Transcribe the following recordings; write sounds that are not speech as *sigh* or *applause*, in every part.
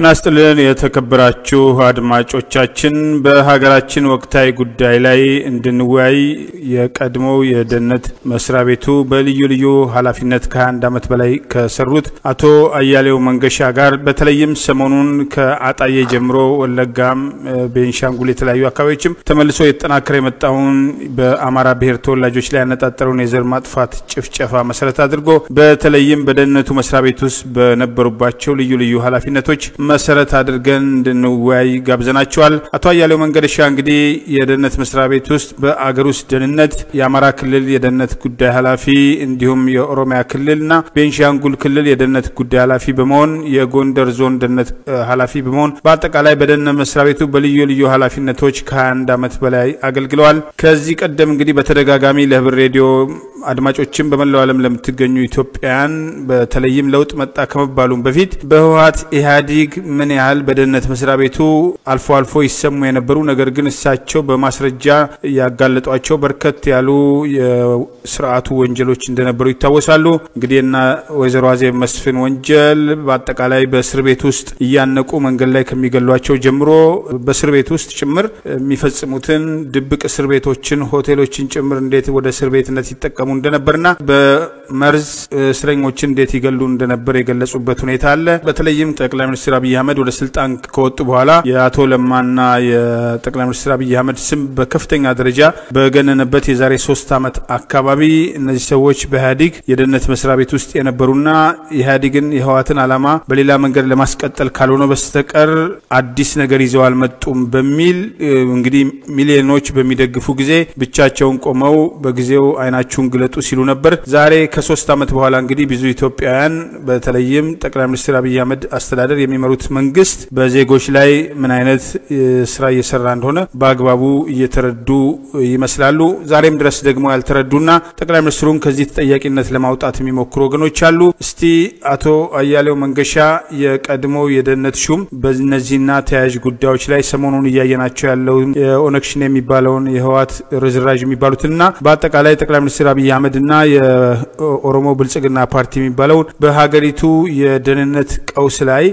ጤና ይስጥልን የተከበራችሁ አድማጮቻችን፣ በሀገራችን ወቅታዊ ጉዳይ ላይ እንድንወያይ የቀድሞው የደህንነት መስሪያ ቤቱ በልዩ ልዩ ኃላፊነት ከ21 ዓመት በላይ ከሰሩት አቶ አያሌው መንገሻ ጋር በተለይም ሰሞኑን ከአጣዬ ጀምሮ ወለጋም፣ ቤንሻንጉል የተለያዩ አካባቢዎችም ተመልሶ የተጠናከረ የመጣውን በአማራ ብሔር ተወላጆች ላይ ያነጣጠረውን የዘር ማጥፋት ጭፍጨፋ መሰረት አድርጎ በተለይም በደህንነቱ መስሪያ ቤት ውስጥ በነበሩባቸው ልዩ ልዩ ኃላፊነቶች መሰረት አድርገን እንድንወያይ ጋብዘናቸዋል። አቶ አያሌው መንገሻ እንግዲህ የደህንነት መስሪያ ቤት ውስጥ በአገር ውስጥ ደህንነት የአማራ ክልል የደህንነት ጉዳይ ኃላፊ እንዲሁም የኦሮሚያ ክልልና ቤንሻንጉል ክልል የደህንነት ጉዳይ ኃላፊ በመሆን የጎንደር ዞን ደህንነት ኃላፊ በመሆን በአጠቃላይ በደህንነት መስሪያ ቤቱ በልዩ ልዩ ኃላፊነቶች ከ21 ዓመት በላይ አገልግለዋል። ከዚህ ቀደም እንግዲህ በተደጋጋሚ ለህብር ሬዲዮ አድማጮችም በመላው ዓለም ለምትገኙ ኢትዮጵያውያን በተለይም ለውጥ መጣ ከመባሉም በፊት በህወሀት ኢህአዲግ ምን ያህል በደህንነት መስሪያ ቤቱ አልፎ አልፎ ይሰሙ የነበሩ ነገር ግን እሳቸው በማስረጃ ያጋለጧቸው በርከት ያሉ የስርዓቱ ወንጀሎች እንደነበሩ ይታወሳሉ። እንግዲህ እና ወይዘሮ አዜብ መስፍን ወንጀል በአጠቃላይ በእስር ቤት ውስጥ እያነቁ መንገድ ላይ ከሚገሏቸው ጀምሮ በእስር ቤት ውስጥ ጭምር የሚፈጽሙትን ድብቅ እስር ቤቶችን፣ ሆቴሎችን ጭምር እንዴት ወደ እስር ቤትነት ይጠቀሙ እንደነበርና በመርዝ እስረኞችን እንዴት ይገሉ እንደነበር የገለጹበት ሁኔታ አለ። በተለይም ጠቅላይ ሚኒስትር አብይ አህመድ ወደ ስልጣን ከወጡ በኋላ የአቶ ለማና የጠቅላይ ሚኒስትር አብይ አህመድ ስም በከፍተኛ ደረጃ በገነነበት የዛሬ ሶስት ዓመት አካባቢ እነዚህ ሰዎች በኢህአዴግ የደህንነት መስሪያ ቤት ውስጥ የነበሩና ኢህአዴግን የህወሓትን ዓላማ በሌላ መንገድ ለማስቀጠል ካልሆነ በስተቀር አዲስ ነገር ይዘው አልመጡም በሚል እንግዲህ ሚሊዮኖች በሚደግፉ ጊዜ ብቻቸውን ቆመው በጊዜው አይናችሁን ግለጡ ሲሉ ነበር። ዛሬ ከሶስት ዓመት በኋላ እንግዲህ ብዙ ኢትዮጵያውያን በተለይም ጠቅላይ ሚኒስትር አብይ አህመድ አስተዳደር የሚመሩት መንግስት በዜጎች ላይ ምን አይነት ስራ እየሰራ እንደሆነ በአግባቡ እየተረዱ ይመስላሉ። ዛሬም ድረስ ደግሞ ያልተረዱና ጠቅላይ ሚኒስትሩን ከዚህ ተጠያቂነት ለማውጣት የሚሞክሩ ወገኖች አሉ። እስቲ አቶ አያሌው መንገሻ የቀድሞ የደህንነት ሹም በእነዚህና ተያያዥ ጉዳዮች ላይ ሰሞኑን እያየናቸው ያለውን የኦነግ ሸኔ የሚባለውን የህወሓት ርዝራዥ የሚባሉትንና በአጠቃላይ ጠቅላይ ሚኒስትር አብይ አህመድና የኦሮሞ ብልጽግና ፓርቲ የሚባለውን በሀገሪቱ የደህንነት ቀውስ ላይ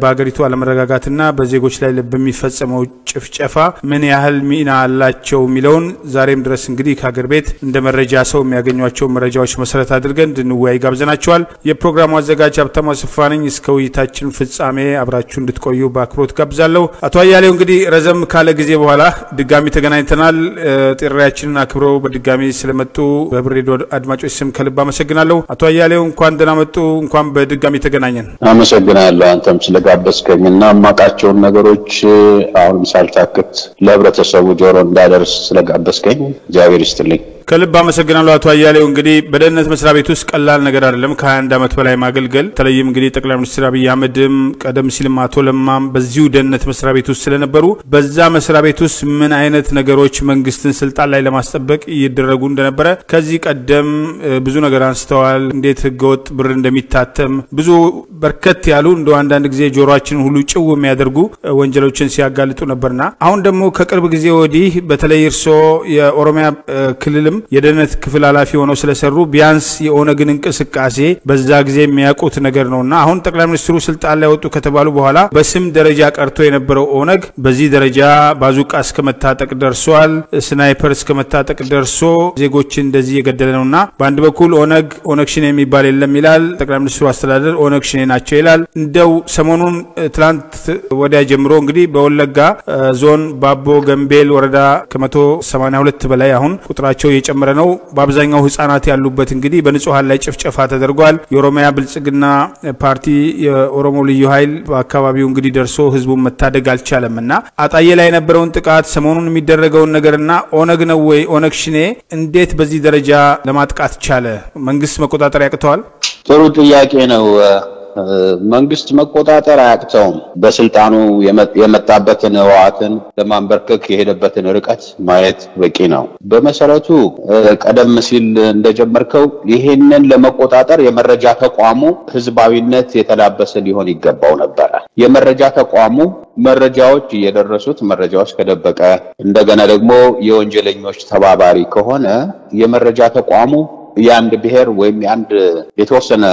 በሀገሪቱ አለመረጋጋትና በዜጎች ላይ በሚፈጸመው ጭፍጨፋ ምን ያህል ሚና አላቸው የሚለውን ዛሬም ድረስ እንግዲህ ከሀገር ቤት እንደ መረጃ ሰው የሚያገኟቸው መረጃዎች መሰረት አድርገን እንድንወያይ ጋብዘናቸዋል። የፕሮግራሙ አዘጋጅ ሀብታሙ አስፋ ነኝ። እስከ ውይይታችን ፍጻሜ አብራችሁ እንድትቆዩ በአክብሮት ጋብዛለሁ። አቶ አያሌው እንግዲህ ረዘም ካለ ጊዜ በኋላ ድጋሚ ተገናኝተናል። ጥሪያችንን አክብረው በድጋሚ ስለመጡ በህብር አድማጮች ስም ከልብ አመሰግናለሁ። አቶ አያሌው እንኳን ደህና መጡ። እንኳን በድጋሚ ተገናኘን። አመሰግናለሁ አንተም ስለጋበዝከኝ እና የማውቃቸውን ነገሮች አሁንም ሳልታክት ለህብረተሰቡ ጆሮ እንዳደርስ ስለጋበዝከኝ እግዚአብሔር ይስጥልኝ። ከልብ አመሰግናለሁ አቶ አያሌው። እንግዲህ በደህንነት መስሪያ ቤት ውስጥ ቀላል ነገር አይደለም። ከ21 ዓመት በላይ ማገልገል በተለይም እንግዲህ ጠቅላይ ሚኒስትር አብይ አህመድም ቀደም ሲልም አቶ ለማም በዚሁ ደህንነት መስሪያ ቤት ውስጥ ስለነበሩ በዛ መስሪያ ቤት ውስጥ ምን አይነት ነገሮች መንግስትን ስልጣን ላይ ለማስጠበቅ ይደረጉ እንደነበረ ከዚህ ቀደም ብዙ ነገር አንስተዋል። እንዴት ህገወጥ ብር እንደሚታተም ብዙ በርከት ያሉ እንደ አንዳንድ ጊዜ ጆሮአችንን ሁሉ ጭው የሚያደርጉ ወንጀሎችን ሲያጋልጡ ነበርና አሁን ደግሞ ከቅርብ ጊዜ ወዲህ በተለይ እርስዎ የኦሮሚያ ክልልም የደህንነት ክፍል ኃላፊ ሆነው ስለሰሩ ቢያንስ የኦነግን እንቅስቃሴ በዛ ጊዜ የሚያውቁት ነገር ነውና አሁን ጠቅላይ ሚኒስትሩ ስልጣን ላይ ወጡ ከተባሉ በኋላ በስም ደረጃ ቀርቶ የነበረው ኦነግ በዚህ ደረጃ ባዙቃ እስከ መታጠቅ ደርሷል። sniper እስከ መታጠቅ ደርሶ ዜጎችን እንደዚህ የገደለ ነውና በአንድ በኩል ኦነግ ኦነግ ሸኔ የሚባል የለም ይላል። ጠቅላይ ሚኒስትሩ አስተዳደር ኦነግ ሸኔ ናቸው ይላል። እንደው ሰሞኑን ትላንት ወዲያ ጀምሮ እንግዲህ በወለጋ ዞን ባቦ ገንቤል ወረዳ ከመቶ ሰማንያ ሁለት በላይ አሁን ቁጥራቸው እየጨመረ ነው። በአብዛኛው ህጻናት ያሉበት እንግዲህ በንጹሐን ላይ ጭፍጨፋ ተደርጓል። የኦሮሚያ ብልጽግና ፓርቲ የኦሮሞ ልዩ ኃይል በአካባቢው እንግዲህ ደርሶ ህዝቡን መታደግ አልቻለም እና አጣዬ ላይ የነበረውን ጥቃት ሰሞኑን የሚደረገውን ነገርና ኦነግ ነው ወይ ኦነግ ሽኔ እንዴት በዚህ ደረጃ ለማጥቃት ቻለ? መንግስት መቆጣጠር ያቅተዋል? ጥሩ ጥያቄ ነው። መንግስት መቆጣጠር አያቅተውም። በስልጣኑ የመጣበትን ህወሓትን ለማንበርከክ የሄደበትን ርቀት ማየት በቂ ነው። በመሰረቱ ቀደም ሲል እንደጀመርከው ይሄንን ለመቆጣጠር የመረጃ ተቋሙ ህዝባዊነት የተላበሰ ሊሆን ይገባው ነበረ። የመረጃ ተቋሙ መረጃዎች እየደረሱት መረጃዎች ከደበቀ እንደገና ደግሞ የወንጀለኞች ተባባሪ ከሆነ የመረጃ ተቋሙ የአንድ ብሔር ወይም የአንድ የተወሰነ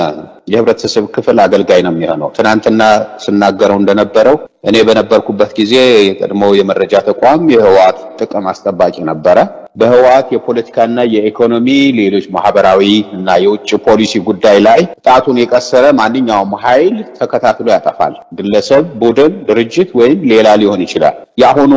የህብረተሰብ ክፍል አገልጋይ ነው የሚሆነው። ትናንትና ስናገረው እንደነበረው እኔ በነበርኩበት ጊዜ የቀድሞ የመረጃ ተቋም የህወሓት ጥቅም አስጠባቂ ነበረ። በህወሓት የፖለቲካና የኢኮኖሚ ሌሎች ማህበራዊ እና የውጭ ፖሊሲ ጉዳይ ላይ ጣቱን የቀሰረ ማንኛውም ኃይል ተከታትሎ ያጠፋል። ግለሰብ፣ ቡድን፣ ድርጅት ወይም ሌላ ሊሆን ይችላል። የአሁኑ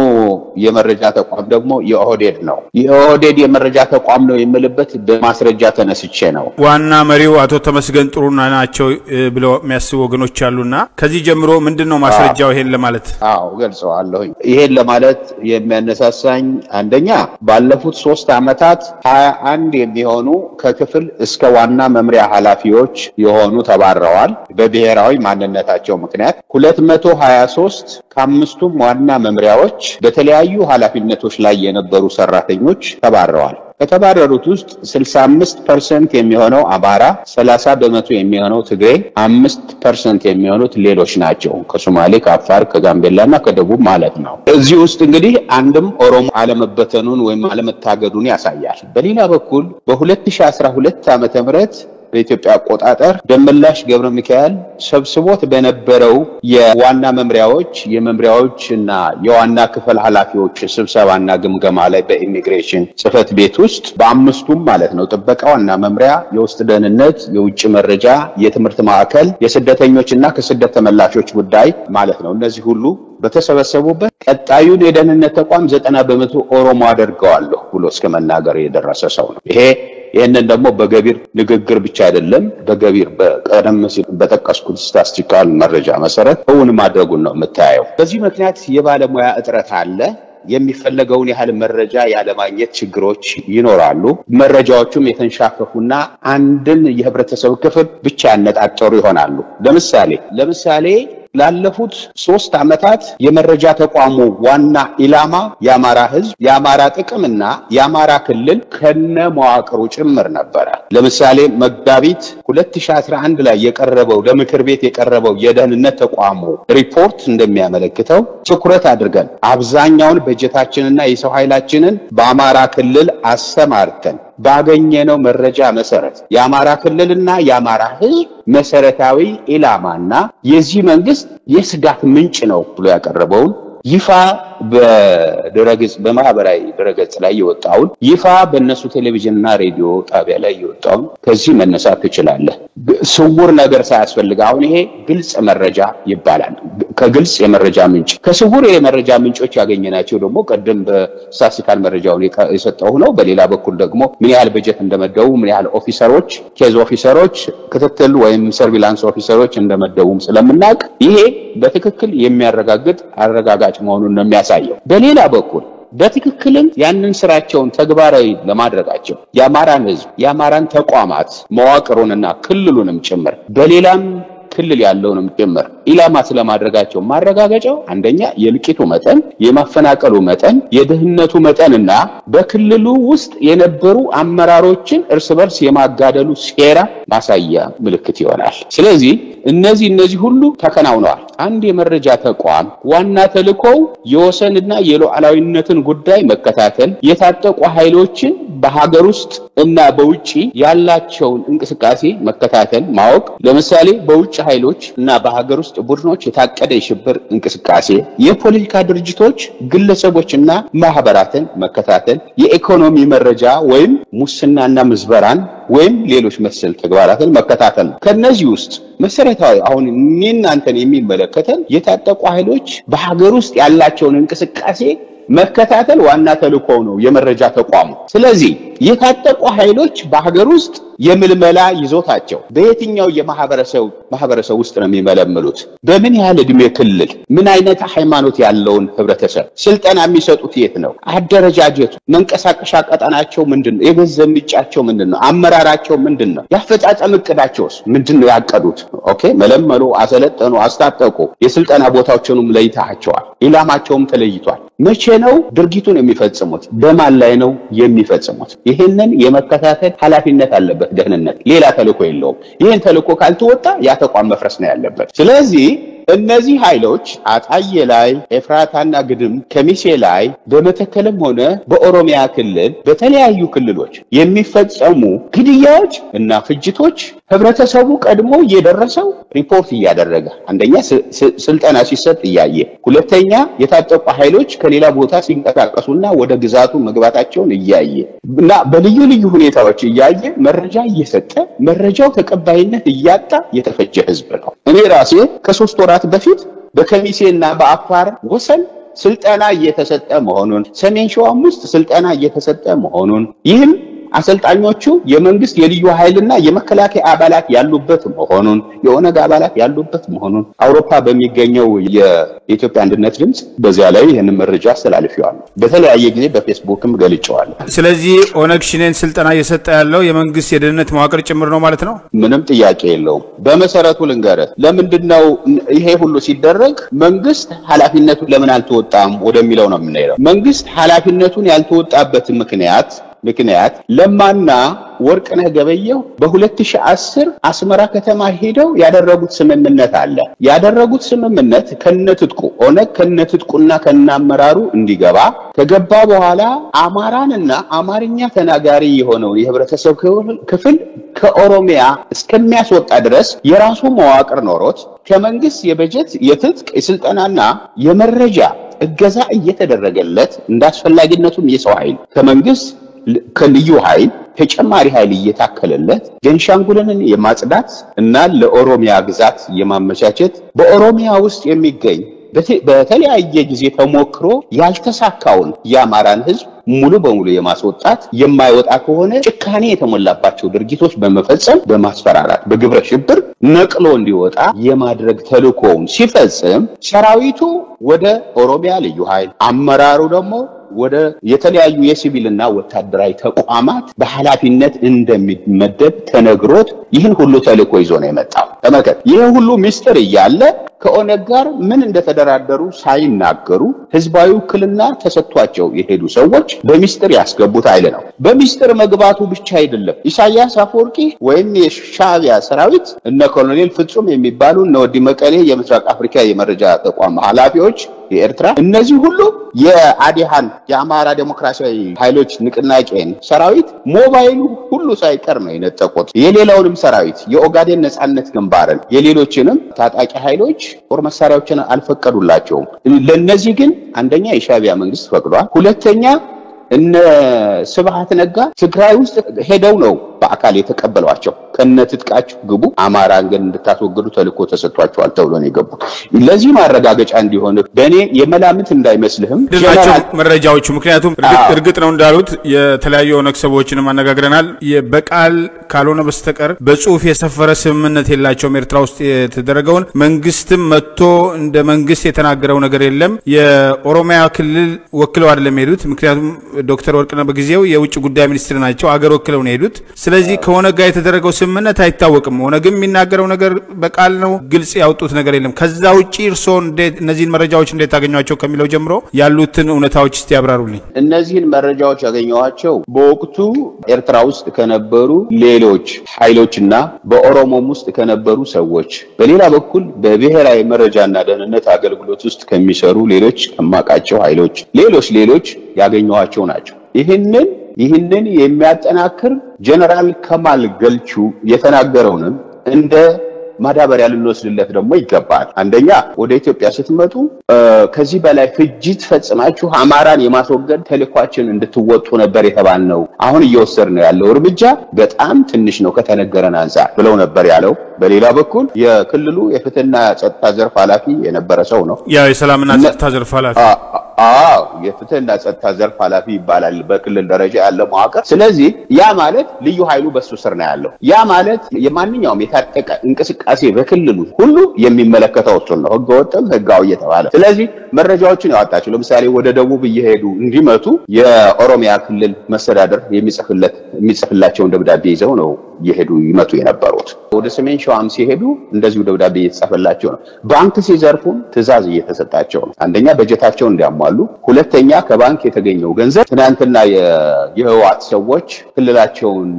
የመረጃ ተቋም ደግሞ የኦህዴድ ነው። የኦህዴድ የመረጃ ተቋም ነው የምልበት በማስረጃ ተነስቼ ነው። ዋና መሪው አቶ ተመስገን ጥሩነህ ናቸው ብለው የሚያስቡ ወገኖች አሉና ከዚህ ጀምሮ ምንድን ነው ማስረጃው ይሄን ለማለት? አዎ ገልጸዋለሁኝ። ይሄን ለማለት የሚያነሳሳኝ አንደኛ ባለፉት ሶስት ዓመታት ሀያ አንድ የሚሆኑ ከክፍል እስከ ዋና መምሪያ ኃላፊዎች የሆኑ ተባረዋል በብሔራዊ ማንነታቸው ምክንያት ሁለት መቶ ሀያ ሶስት ከአምስቱም ዋና መምሪያዎች በተለያዩ ኃላፊነቶች ላይ የነበሩ ሰራተኞች ተባረዋል። ከተባረሩት ውስጥ 65 percent የሚሆነው አማራ፣ 30 በመቶ የሚሆነው ትግሬ፣ አምስት percent የሚሆኑት ሌሎች ናቸው። ከሶማሌ፣ ከአፋር፣ ከጋምቤላ እና ከደቡብ ማለት ነው። እዚህ ውስጥ እንግዲህ አንድም ኦሮሞ አለመበተኑን ወይም አለመታገዱን ያሳያል። በሌላ በኩል በ2012 ዓመተ ምህረት በኢትዮጵያ አቆጣጠር ደመላሽ ገብረ ሚካኤል ሰብስቦት በነበረው የዋና መምሪያዎች የመምሪያዎች እና የዋና ክፍል ኃላፊዎች ስብሰባና ግምገማ ላይ በኢሚግሬሽን ጽሕፈት ቤት ውስጥ በአምስቱም ማለት ነው ጥበቃ ዋና መምሪያ፣ የውስጥ ደህንነት፣ የውጭ መረጃ፣ የትምህርት ማዕከል፣ የስደተኞች እና ከስደት ተመላሾች ጉዳይ ማለት ነው እነዚህ ሁሉ በተሰበሰቡበት ቀጣዩን የደህንነት ተቋም ዘጠና በመቶ ኦሮሞ አደርገዋለሁ ብሎ እስከ መናገር የደረሰ ሰው ነው ይሄ። ይህንን ደግሞ በገቢር ንግግር ብቻ አይደለም፣ በገቢር በቀደም ሲል በጠቀስኩት ስታስቲካል መረጃ መሰረት እውን ማድረጉን ነው የምታየው። በዚህ ምክንያት የባለሙያ እጥረት አለ። የሚፈለገውን ያህል መረጃ ያለማግኘት ችግሮች ይኖራሉ። መረጃዎቹም የተንሻፈፉና አንድን የህብረተሰብ ክፍል ብቻ ያነጣጠሩ ይሆናሉ። ለምሳሌ ለምሳሌ ላለፉት ሶስት ዓመታት የመረጃ ተቋሙ ዋና ኢላማ የአማራ ህዝብ፣ የአማራ ጥቅምና የአማራ ክልል ከነ መዋቅሩ ጭምር ነበረ። ለምሳሌ መጋቢት 2011 ላይ የቀረበው ለምክር ቤት የቀረበው የደህንነት ተቋሙ ሪፖርት እንደሚያመለክተው ትኩረት አድርገን አብዛኛውን በጀታችንና የሰው ኃይላችንን በአማራ ክልል አሰማርተን ባገኘነው መረጃ መሰረት የአማራ ክልልና የአማራ ህዝብ መሰረታዊ ኢላማና የዚህ መንግስት የስጋት ምንጭ ነው ብሎ ያቀረበውን ይፋ በድረገጽ በማህበራዊ ድረገጽ ላይ የወጣውን ይፋ በእነሱ ቴሌቪዥንና ሬዲዮ ጣቢያ ላይ የወጣውን ከዚህ መነሳት ትችላለህ። ስውር ነገር ሳያስፈልግ አሁን ይሄ ግልጽ መረጃ ይባላል። ከግልጽ የመረጃ ምንጭ ከስውር የመረጃ ምንጮች ያገኘናቸው ደግሞ ቀደም በ statistical መረጃውን የሰጠው ነው። በሌላ በኩል ደግሞ ምን ያህል በጀት እንደመደቡ ምን ያህል officer ኦች፣ case officer ኦች፣ ክትትል ወይም surveillance officer ኦች እንደመደቡም ስለምናውቅ ይሄ በትክክል የሚያረጋግጥ አረጋጋጭ መሆኑን ነው የሚያሳየው። በሌላ በኩል በትክክልም ያንን ስራቸውን ተግባራዊ ለማድረጋቸው የአማራን ህዝብ የአማራን ተቋማት መዋቅሩንና ክልሉንም ጭምር በሌላም ክልል ያለውንም ጭምር ኢላማ ስለማድረጋቸው ማረጋገጫው አንደኛ የእልቂቱ መጠን፣ የማፈናቀሉ መጠን፣ የድህነቱ መጠንና በክልሉ ውስጥ የነበሩ አመራሮችን እርስ በርስ የማጋደሉ ሴራ ማሳያ ምልክት ይሆናል። ስለዚህ እነዚህ እነዚህ ሁሉ ተከናውነዋል። አንድ የመረጃ ተቋም ዋና ተልእኮው የወሰንና የሉዓላዊነትን ጉዳይ መከታተል፣ የታጠቁ ኃይሎችን በሀገር ውስጥ እና በውጭ ያላቸውን እንቅስቃሴ መከታተል፣ ማወቅ ለምሳሌ በውጭ ኃይሎች እና በሀገር ውስጥ ቡድኖች የታቀደ የሽብር እንቅስቃሴ፣ የፖለቲካ ድርጅቶች ግለሰቦችና ማህበራትን መከታተል፣ የኢኮኖሚ መረጃ ወይም ሙስናና ምዝበራን ወይም ሌሎች መሰል ተግባራትን መከታተል ነው። ከነዚህ ውስጥ መሰረታዊ አሁን እናንተን የሚመለከተን የታጠቁ ኃይሎች በሀገር ውስጥ ያላቸውን እንቅስቃሴ መከታተል ዋና ተልእኮው ነው የመረጃ ተቋሙ። ስለዚህ የታጠቁ ኃይሎች በሀገር ውስጥ የምልመላ ይዞታቸው በየትኛው የማህበረሰብ ማህበረሰብ ውስጥ ነው የሚመለምሉት? በምን ያህል እድሜ ክልል፣ ምን አይነት ሃይማኖት ያለውን ህብረተሰብ ስልጠና የሚሰጡት የት ነው? አደረጃጀቱ፣ መንቀሳቀሻ ቀጠናቸው ምንድን ነው? የገንዘብ ምንጫቸው ምንድን ነው? አመራራቸው ምንድን ነው? የአፈጻጸም እቅዳቸውስ ምንድን ነው ያቀዱት? okay መለመሉ፣ አሰለጠኑ፣ አስታጠቁ። የስልጠና ቦታዎችንም ለይታቸዋል። ኢላማቸውም ተለይቷል። መቼ ነው ድርጊቱን የሚፈጽሙት? በማን ላይ ነው የሚፈጽሙት? ይህንን የመከታተል ኃላፊነት አለበት ደህንነት። ሌላ ተልእኮ የለውም። ይህን ተልእኮ ካልተወጣ ያ ተቋም መፍረስ ነው ያለበት። ስለዚህ እነዚህ ኃይሎች አጣዬ ላይ፣ ኤፍራታና ግድም፣ ከሚሴ ላይ በመተከልም ሆነ በኦሮሚያ ክልል በተለያዩ ክልሎች የሚፈጸሙ ግድያዎች እና ፍጅቶች ህብረተሰቡ ቀድሞ እየደረሰው ሪፖርት እያደረገ አንደኛ ስልጠና ሲሰጥ እያየ፣ ሁለተኛ የታጠቁ ኃይሎች ከሌላ ቦታ ሲንቀሳቀሱና ወደ ግዛቱ መግባታቸውን እያየ እና በልዩ ልዩ ሁኔታዎች እያየ መረጃ እየሰጠ መረጃው ተቀባይነት እያጣ የተፈጀ ህዝብ ነው። እኔ ራሴ ከሶስት ወራት በፊት በከሚሴና በአፋር ወሰን ስልጠና እየተሰጠ መሆኑን፣ ሰሜን ሸዋም ውስጥ ስልጠና እየተሰጠ መሆኑን ይህም አሰልጣኞቹ የመንግስት የልዩ ኃይልና የመከላከያ አባላት ያሉበት መሆኑን የኦነግ አባላት ያሉበት መሆኑን አውሮፓ በሚገኘው የኢትዮጵያ አንድነት ድምፅ በዚያ ላይ ይህንን መረጃ አስተላልፌዋለሁ። በተለያየ ጊዜ በፌስቡክም ገልጨዋለሁ። ስለዚህ ኦነግ ሽኔን ስልጠና እየሰጠ ያለው የመንግስት የደህንነት መዋቅር ጭምር ነው ማለት ነው። ምንም ጥያቄ የለውም። በመሰረቱ ልንገርህ፣ ለምንድን ነው ይሄ ሁሉ ሲደረግ መንግስት ኃላፊነቱን ለምን አልተወጣም ወደሚለው ነው የምንሄደው። መንግስት ኃላፊነቱን ያልተወጣበት ምክንያት ምክንያት ለማና ወርቅነህ ገበየሁ በ2010 አስመራ ከተማ ሄደው ያደረጉት ስምምነት አለ። ያደረጉት ስምምነት ከነትጥቁ ኦነግ ከነትጥቁና ከነአመራሩ እንዲገባ ከገባ በኋላ አማራንና አማርኛ ተናጋሪ የሆነውን የህብረተሰብ ክፍል ከኦሮሚያ እስከሚያስወጣ ድረስ የራሱ መዋቅር ኖሮት ከመንግስት የበጀት የትጥቅ የስልጠናና የመረጃ እገዛ እየተደረገለት እንደ አስፈላጊነቱም የሰው ኃይል ከመንግስት ከልዩ ኃይል ተጨማሪ ኃይል እየታከለለት ቤንሻንጉልን የማጽዳት እና ለኦሮሚያ ግዛት የማመቻቸት በኦሮሚያ ውስጥ የሚገኝ በተለያየ ጊዜ ተሞክሮ ያልተሳካውን የአማራን ህዝብ ሙሉ በሙሉ የማስወጣት የማይወጣ ከሆነ ጭካኔ የተሞላባቸው ድርጊቶች በመፈጸም በማስፈራራት በግብረ ሽብር ነቅሎ እንዲወጣ የማድረግ ተልእኮውን ሲፈጽም ሰራዊቱ ወደ ኦሮሚያ ልዩ ኃይል አመራሩ ደግሞ ወደ የተለያዩ የሲቪልና ወታደራዊ ተቋማት በኃላፊነት እንደሚመደብ ተነግሮት ይህን ሁሉ ተልእኮ ይዞ ነው የመጣው። ተመልከት፣ ይህ ሁሉ ምስጢር እያለ ከኦነግ ጋር ምን እንደተደራደሩ ሳይናገሩ ህዝባዊ ውክልና ተሰጥቷቸው የሄዱ ሰዎች በሚስጥር ያስገቡት ኃይል ነው። በሚስጥር መግባቱ ብቻ አይደለም። ኢሳያስ አፈወርቂ ወይም የሻዕቢያ ሰራዊት እነ ኮሎኔል ፍጹም የሚባሉ እነ ወዲ መቀሌ የምስራቅ አፍሪካ የመረጃ ተቋም ኃላፊዎች የኤርትራ እነዚህ ሁሉ የአዲሃን የአማራ ዴሞክራሲያዊ ኃይሎች ንቅናቄን ሰራዊት ሞባይሉ ሁሉ ሳይቀር ነው የነጠቁት። የሌላውንም ሰራዊት የኦጋዴን ነጻነት ግንባርን የሌሎችንም ታጣቂ ኃይሎች ጦር መሳሪያዎችን አልፈቀዱላቸውም። ለእነዚህ ግን አንደኛ የሻዕቢያ መንግስት ፈቅዷል። ሁለተኛ እነ ስብሃት ነጋ ትግራይ ውስጥ ሄደው ነው በአካል የተቀበሏቸው። ከነ ትጥቃችሁ ግቡ፣ አማራን ግን እንድታስወግዱ ተልእኮ ተሰጥቷቸዋል ተብሎ ነው የገቡት። ለዚህ ማረጋገጫ እንዲሆን በእኔ የመላምት እንዳይመስልህም መረጃዎቹ። ምክንያቱም እርግጥ ነው እንዳሉት የተለያዩ ኦነግ ሰዎችንም አነጋግረናል። በቃል ካልሆነ በስተቀር በጽሁፍ የሰፈረ ስምምነት የላቸውም። ኤርትራ ውስጥ የተደረገውን መንግስትም መጥቶ እንደ መንግስት የተናገረው ነገር የለም። የኦሮሚያ ክልል ወክለው አይደለም የሄዱት። ምክንያቱም ዶክተር ወርቅነህ በጊዜው የውጭ ጉዳይ ሚኒስትር ናቸው። አገር ወክለው ነው የሄዱት። ስለዚህ ከኦነግ ጋር የተደረገው ስምምነት አይታወቅም። ኦነግም የሚናገረው ነገር በቃል ነው፣ ግልጽ ያወጡት ነገር የለም። ከዛ ውጭ እርስዎ እነዚህን መረጃዎች እንዴት ታገኟቸው ከሚለው ጀምሮ ያሉትን እውነታዎች እስቲ ያብራሩልኝ። እነዚህን መረጃዎች ያገኘኋቸው በወቅቱ ኤርትራ ውስጥ ከነበሩ ሌሎች ኃይሎችና በኦሮሞም ውስጥ ከነበሩ ሰዎች፣ በሌላ በኩል በብሔራዊ መረጃና ደህንነት አገልግሎት ውስጥ ከሚሰሩ ሌሎች ከማውቃቸው ኃይሎች ሌሎች ሌሎች ያገኘኋቸው ናቸው። ይህንን ይህንን የሚያጠናክር ጀነራል ከማል ገልቹ የተናገረውንም እንደ ማዳበሪያ ልንወስድለት ደግሞ ይገባል። አንደኛ ወደ ኢትዮጵያ ስትመጡ ከዚህ በላይ ፍጅት ፈጽማችሁ አማራን የማስወገድ ተልኳችን እንድትወጡ ነበር የተባልነው። አሁን እየወሰድ ነው ያለው እርምጃ በጣም ትንሽ ነው ከተነገረን አንጻር ብለው ነበር ያለው። በሌላ በኩል የክልሉ የፍትህና ጸጥታ ዘርፍ ኃላፊ የነበረ ሰው ነው። ያው የሰላምና ጸጥታ ዘርፍ ኃላፊ አዎ የፍትህና ጸጥታ ዘርፍ ኃላፊ ይባላል በክልል ደረጃ ያለ መዋቅር። ስለዚህ ያ ማለት ልዩ ኃይሉ በሱ ስር ነው ያለው። ያ ማለት የማንኛውም የታጠቀ እንቅስቃሴ በክልሉ ሁሉ የሚመለከተው እሱን ነው፣ ህገወጥም ህጋዊ እየተባለ። ስለዚህ መረጃዎችን ያወጣቸው ለምሳሌ ወደ ደቡብ እየሄዱ እንዲመቱ የኦሮሚያ ክልል መስተዳደር የሚጽፍለት የሚጽፍላቸውን ደብዳቤ ይዘው ነው እየሄዱ ይመቱ የነበሩት። ወደ ሰሜን ሸዋም ሲሄዱ እንደዚሁ ደብዳቤ እየተጻፈላቸው ነው። ባንክ ሲዘርፉም ትዕዛዝ እየተሰጣቸው ነው። አንደኛ በጀታቸውን እንዲያሟሉ፣ ሁለተኛ ከባንክ የተገኘው ገንዘብ ትናንትና የህወሓት ሰዎች ክልላቸውን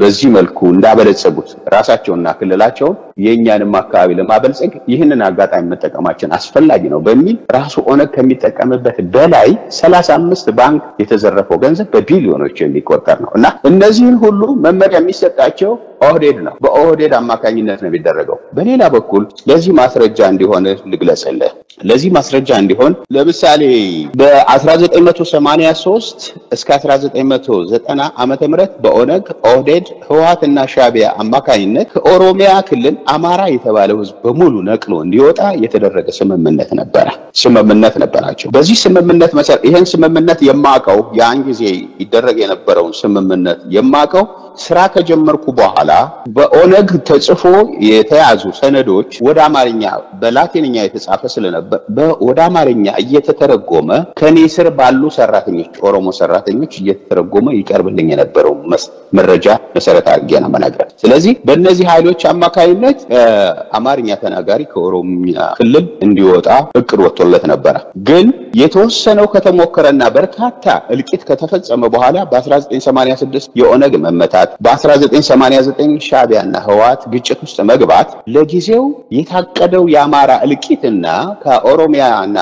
በዚህ መልኩ እንዳበለጸጉት ራሳቸውና ክልላቸውን የእኛንም አካባቢ ለማበልጸግ ይህንን አጋጣሚ መጠቀማችን አስፈላጊ ነው በሚል ራሱ ኦነግ ከሚጠቀምበት በላይ ሰላሳ አምስት ባንክ የተዘረፈው ገንዘብ በቢሊዮኖች የሚቆጠር ነው። እና እነዚህን ሁሉ መመሪያ የሚሰጣቸው ኦህዴድ ነው። በኦህዴድ አማካኝነት ነው የሚደረገው። በሌላ በኩል ለዚህ ማስረጃ እንዲሆን ልግለጽልህ። ለዚህ ማስረጃ እንዲሆን ለምሳሌ በ1983 እስከ 1990 ዓመተ ምህረት በኦነግ ኦህዴድ፣ ህወሓት እና ሻዕቢያ አማካኝነት ከኦሮሚያ ክልል አማራ የተባለው ህዝብ በሙሉ ነቅሎ እንዲወጣ የተደረገ ስምምነት ነበረ ስምምነት ነበራቸው። በዚህ ስምምነት መሰረት ይህን ስምምነት የማቀው ያን ጊዜ ይደረግ የነበረውን ስምምነት የማቀው ስራ ከጀመርኩ በኋላ በኦነግ ተጽፎ የተያዙ ሰነዶች ወደ አማርኛ በላቲንኛ የተጻፈ ስለነበር ወደ አማርኛ እየተተረጎመ ከኔ ስር ባሉ ሰራተኞች ኦሮሞ ሰራተኞች እየተተረጎመ ይቀርብልኝ የነበረው መረጃ መሰረት አድርጌ ነው መናገር። ስለዚህ በእነዚህ ኃይሎች አማካኝነት አማርኛ ተናጋሪ ከኦሮሚያ ክልል እንዲወጣ እቅድ ወጥቶለት ነበረ። ግን የተወሰነው ከተሞከረና በርካታ እልቂት ከተፈጸመ በኋላ በ1986 የኦነግ መመታት በ1989 ሻዕቢያና ህወሓት ግጭት ውስጥ መግባት ለጊዜው የታቀደው የአማራ እልቂትና ከኦሮሚያና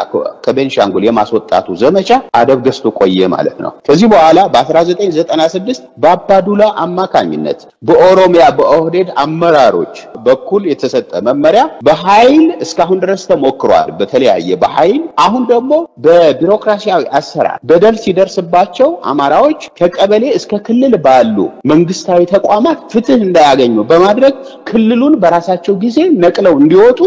ከቤንሻንጉል የማስወጣቱ ዘመቻ አደብ ገዝቶ ቆየ ማለት ነው። ከዚህ በኋላ በ1996 በአባዱላ አማካኝነት በኦሮሚያ በኦህዴድ አመራሮች በኩል የተሰጠ መመሪያ በኃይል እስካሁን ድረስ ተሞክሯል። በተለያየ በኃይል አሁን ደግሞ በቢሮክራሲያዊ አሰራር በደል ሲደርስባቸው አማራዎች ከቀበሌ እስከ ክልል ባሉ መንግስታዊ ተቋማት ፍትህ እንዳያገኙ በማድረግ ክልሉን በራሳቸው ጊዜ ነቅለው እንዲወጡ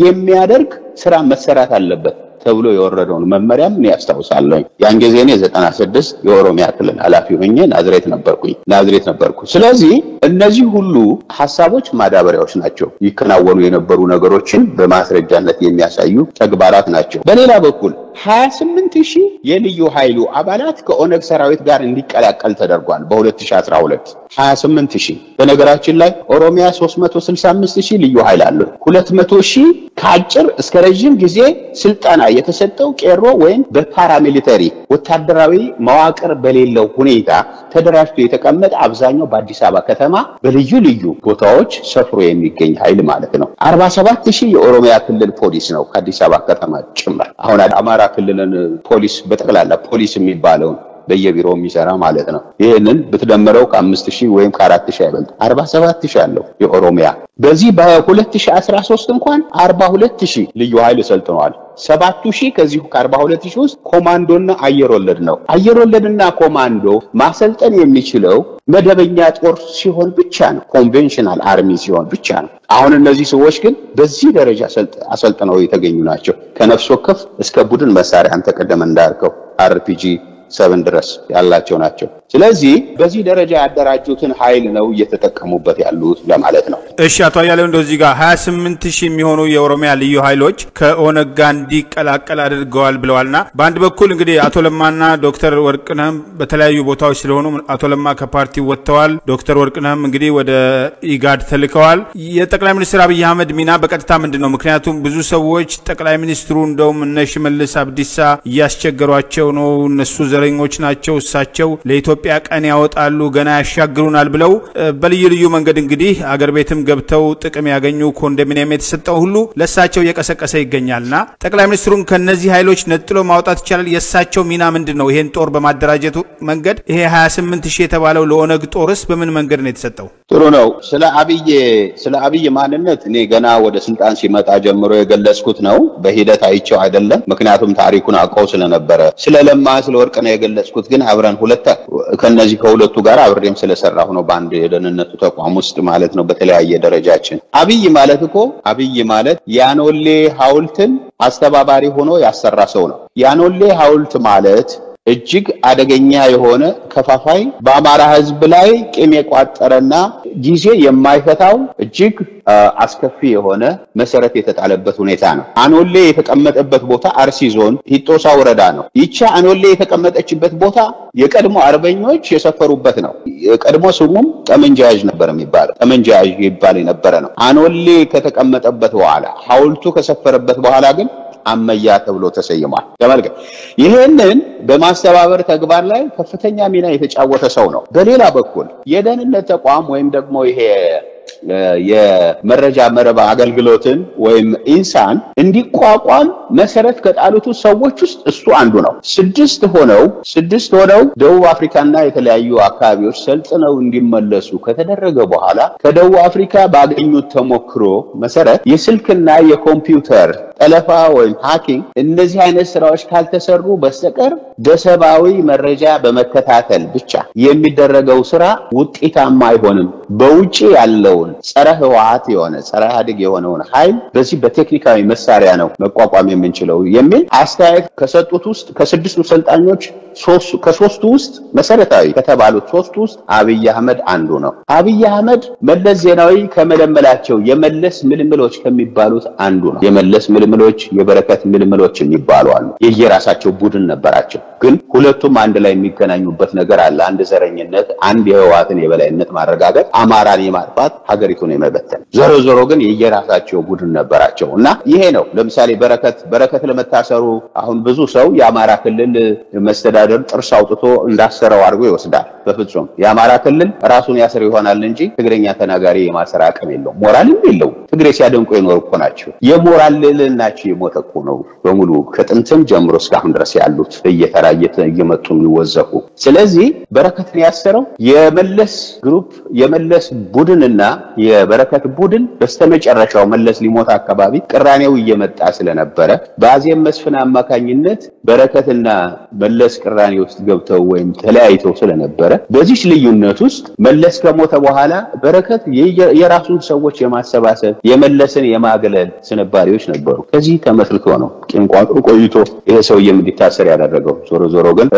የሚያደርግ ስራ መሰራት አለበት ተብሎ የወረደውን መመሪያም እኔ ያስታውሳለሁ። ያን ጊዜ እኔ ዘጠና ስድስት የኦሮሚያ ክልል ኃላፊ ሆኜ ናዝሬት ነበርኩኝ ናዝሬት ነበርኩ። ስለዚህ እነዚህ ሁሉ ሀሳቦች ማዳበሪያዎች ናቸው፣ ይከናወኑ የነበሩ ነገሮችን በማስረጃነት የሚያሳዩ ተግባራት ናቸው። በሌላ በኩል 28 ሺህ የልዩ ኃይሉ አባላት ከኦነግ ሰራዊት ጋር እንዲቀላቀል ተደርጓል። በ2012 28 ሺህ። በነገራችን ላይ ኦሮሚያ 365 ሺህ ልዩ ኃይል አለው። 200 ሺህ ከአጭር እስከ ረዥም ጊዜ ስልጠና የተሰጠው ቄሮ ወይም በፓራሚሊተሪ ወታደራዊ መዋቅር በሌለው ሁኔታ ተደራጅቶ የተቀመጠ አብዛኛው በአዲስ አበባ ከተማ በልዩ ልዩ ቦታዎች ሰፍሮ የሚገኝ ኃይል ማለት ነው። 47 ሺህ የኦሮሚያ ክልል ፖሊስ ነው ከአዲስ አበባ ከተማ ጭምር። አሁን አማራ ክልልን ፖሊስ በጠቅላላ ፖሊስ የሚባለውን በየቢሮው የሚሰራ ማለት ነው። ይህንን ብትደምረው ከአምስት ሺህ ወይም ከአራት ሺህ አይበልጥ አርባ ሰባት ሺህ አለው የኦሮሚያ። በዚህ በሁለት ሺህ አስራ ሶስት እንኳን አርባ ሁለት ሺህ ልዩ ኃይል ሰልጥነዋል። ሰባቱ ሺህ ከዚሁ ከአርባ ሁለት ሺህ ውስጥ ኮማንዶና አየር ወለድ ነው። አየር ወለድና ኮማንዶ ማሰልጠን የሚችለው መደበኛ ጦር ሲሆን ብቻ ነው። conventional army ሲሆን ብቻ ነው። አሁን እነዚህ ሰዎች ግን በዚህ ደረጃ አሰልጥነው የተገኙ ናቸው። ከነፍስ ወከፍ እስከ ቡድን መሳሪያ አንተ ቀደም እንዳልከው RPG seven ድረስ ያላቸው ናቸው። ስለዚህ በዚህ ደረጃ ያደራጁትን ኃይል ነው እየተጠቀሙበት ያሉት ለማለት ነው። እሺ አቶ አያሌው እንደው እዚህ ጋር 28 ሺህ የሚሆኑ የኦሮሚያ ልዩ ኃይሎች ከኦነግ ጋር እንዲቀላቀል አድርገዋል ብለዋልና በአንድ በኩል እንግዲህ አቶ ለማና ዶክተር ወርቅነህም በተለያዩ ቦታዎች ስለሆኑ አቶ ለማ ከፓርቲው ወጥተዋል። ዶክተር ወርቅነህም እንግዲህ ወደ ኢጋድ ተልከዋል። የጠቅላይ ሚኒስትር አብይ አህመድ ሚና በቀጥታ ምንድን ነው? ምክንያቱም ብዙ ሰዎች ጠቅላይ ሚኒስትሩ እንደውም እነ ሽመልስ አብዲሳ እያስቸገሯቸው ነው፣ እነሱ ዘረኞች ናቸው፣ እሳቸው ለኢትዮጵያ ቀን ያወጣሉ፣ ገና ያሻግሩናል ብለው በልዩ ልዩ መንገድ እንግዲህ አገር ቤትም ገብተው ጥቅም ያገኙ ኮንዶሚኒየም የተሰጠው ሁሉ ለእሳቸው እየቀሰቀሰ ይገኛልና ጠቅላይ ሚኒስትሩን ከነዚህ ኃይሎች ነጥሎ ማውጣት ይቻላል? የእሳቸው ሚና ምንድን ነው? ይሄን ጦር በማደራጀቱ መንገድ ይሄ 28 ሺህ የተባለው ለኦነግ ጦርስ በምን መንገድ ነው የተሰጠው? ጥሩ ነው። ስለ አብይ ስለ አብይ ማንነት እኔ ገና ወደ ስልጣን ሲመጣ ጀምሮ የገለጽኩት ነው። በሂደት አይቼው አይደለም፣ ምክንያቱም ታሪኩን አውቀው ስለነበረ። ስለ ለማ ስለ ወርቅ ነው የገለጽኩት፣ ግን አብረን ሁለት ከነዚህ ከሁለቱ ጋር አብሬም ስለሰራሁ ነው በአንድ የደህንነቱ ተቋም ውስጥ ማለት ነው። በተለያየ ደረጃችን አብይ ማለት እኮ አብይ ማለት ያኖሌ ሐውልትን አስተባባሪ ሆኖ ያሰራ ሰው ነው። ያኖሌ ሐውልት ማለት እጅግ አደገኛ የሆነ ከፋፋይ በአማራ ሕዝብ ላይ ቂም የቋጠረና ጊዜ የማይፈታው እጅግ አስከፊ የሆነ መሰረት የተጣለበት ሁኔታ ነው። አኖሌ የተቀመጠበት ቦታ አርሲ ዞን ሂጦሳ ወረዳ ነው። ይቺ አኖሌ የተቀመጠችበት ቦታ የቀድሞ አርበኞች የሰፈሩበት ነው። የቀድሞ ስሙም ጠመንጃ ያዥ ነበር የሚባለው ጠመንጃ ያዥ ይባል የነበረ ነው። አኖሌ ከተቀመጠበት በኋላ ሐውልቱ ከሰፈረበት በኋላ ግን አመያ ተብሎ ተሰይሟል። ተመልከት። ይህንን በማስተባበር ተግባር ላይ ከፍተኛ ሚና የተጫወተ ሰው ነው። በሌላ በኩል የደህንነት ተቋም ወይም ደግሞ ይሄ የመረጃ መረብ አገልግሎትን ወይም ኢንሳን እንዲቋቋም መሰረት ከጣሉት ሰዎች ውስጥ እሱ አንዱ ነው። ስድስት ሆነው ስድስት ሆነው ደቡብ አፍሪካና የተለያዩ አካባቢዎች ሰልጥነው እንዲመለሱ ከተደረገ በኋላ ከደቡብ አፍሪካ ባገኙት ተሞክሮ መሰረት የስልክና የኮምፒውተር ጠለፋ ወይም hacking እነዚህ አይነት ስራዎች ካልተሰሩ በስተቀር በሰብአዊ መረጃ በመከታተል ብቻ የሚደረገው ስራ ውጤታማ አይሆንም። በውጭ ያለውን ጸረ ህወሓት የሆነ ጸረ ኢህአዴግ የሆነውን ኃይል በዚህ በቴክኒካዊ መሳሪያ ነው መቋቋም የምንችለው የሚል አስተያየት ከሰጡት ውስጥ ከስድስቱ ሰልጣኞች ከሶስቱ ውስጥ መሰረታዊ ከተባሉት ሶስቱ ውስጥ አብይ አህመድ አንዱ ነው። አብይ አህመድ መለስ ዜናዊ ከመለመላቸው የመለስ ምልምሎች ከሚባሉት አንዱ ነው። የመለስ ምልምሎች፣ የበረከት ምልምሎች የሚባሉ አሉ። የየራሳቸው ቡድን ነበራቸው። ግን ሁለቱም አንድ ላይ የሚገናኙበት ነገር አለ። አንድ ዘረኝነት፣ አንድ የህወሓትን የበላይነት ማረጋገጥ፣ አማራን የማጥፋት ሀገሪቱን የመበተን ዞሮ ዞሮ ግን የየራሳቸው ቡድን ነበራቸው እና ይሄ ነው ለምሳሌ በረከት በረከት ለመታሰሩ አሁን ብዙ ሰው የአማራ ክልል መስተዳደር ጥርስ አውጥቶ እንዳሰረው አድርጎ ይወስዳል። በፍጹም የአማራ ክልል ራሱን ያስር ይሆናል እንጂ ትግረኛ ተናጋሪ የማሰር አቅም የለውም፣ ሞራልም የለውም። ትግሬ ሲያደንቁ የኖሩ እኮ ናቸው። የሞራል ልዕልናቸው የሞተ እኮ ነው በሙሉ ከጥንትም ጀምሮ እስካሁን ድረስ ያሉት እየተራ እየመጡ የሚወዘፉ። ስለዚህ በረከትን ያሰረው የመለስ group የመለስ ቡድንና የበረከት ቡድን በስተመጨረሻው መለስ ሊሞት አካባቢ ቅራኔው እየመጣ ስለነበረ በአዜብ መስፍን አማካኝነት በረከትና መለስ ቅራኔ ውስጥ ገብተው ወይም ተለያይተው ስለነበረ በዚች ልዩነት ውስጥ መለስ ከሞተ በኋላ በረከት የራሱን ሰዎች የማሰባሰብ የመለስን የማግለል ስንባሪዎች ነበሩ። ከዚህ ተመስርቶ ነው ቂም ቆይቶ ይሄ ሰውዬም እንዲታሰር ያደረገው። ዞሮ ዞሮ ግን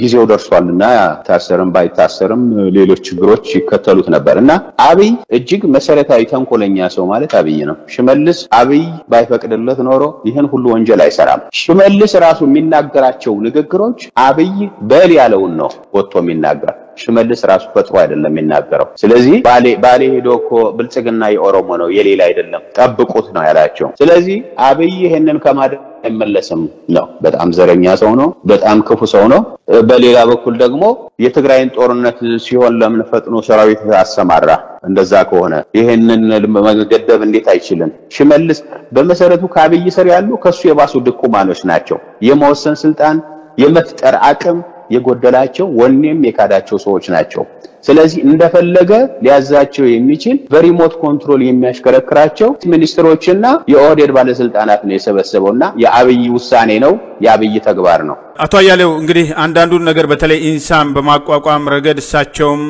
ጊዜው ደርሷልና ታሰርም ባይታሰርም ሌሎች ችግሮች ይከተሉት ነበር እና አብይ እጅግ መሰረታዊ ተንኮለኛ ሰው ማለት አብይ ነው። ሽመልስ አብይ ባይፈቅድለት ኖሮ ይህን ሁሉ ወንጀል አይሰራም። ሽመልስ ራሱ የሚናገራቸው ንግግሮች አብይ በል ያለውን ነው ወጥቶ የሚናገር ሽመልስ ራሱ ፈጥሮ አይደለም የሚናገረው። ስለዚህ ባሌ ሄዶ እኮ ብልጽግና የኦሮሞ ነው የሌላ አይደለም ጠብቁት ነው ያላቸው። ስለዚህ አብይ ይሄንን ከማድረግ አይመለስም ነው። በጣም ዘረኛ ሰው ነው። በጣም ክፉ ሰው ነው። በሌላ በኩል ደግሞ የትግራይን ጦርነት ሲሆን ለምን ፈጥኖ ሰራዊት አሰማራ? እንደዛ ከሆነ ይሄንን መገደብ እንዴት አይችልም? ሽመልስ በመሰረቱ ከአብይ ስር ያሉ ከሱ የባሱ ድኩማኖች ናቸው። የመወሰን ስልጣን የመፍጠር አቅም የጎደላቸው ወኔም የካዳቸው ሰዎች ናቸው። ስለዚህ እንደፈለገ ሊያዛቸው የሚችል በ remote control የሚያሽከረክራቸው ሚኒስትሮችና የኦህዴድ ባለስልጣናት ነው የሰበሰበውና የአብይ ውሳኔ ነው፣ የአብይ ተግባር ነው። አቶ አያሌው እንግዲህ አንዳንዱን ነገር በተለይ ኢንሳን በማቋቋም ረገድ እሳቸውም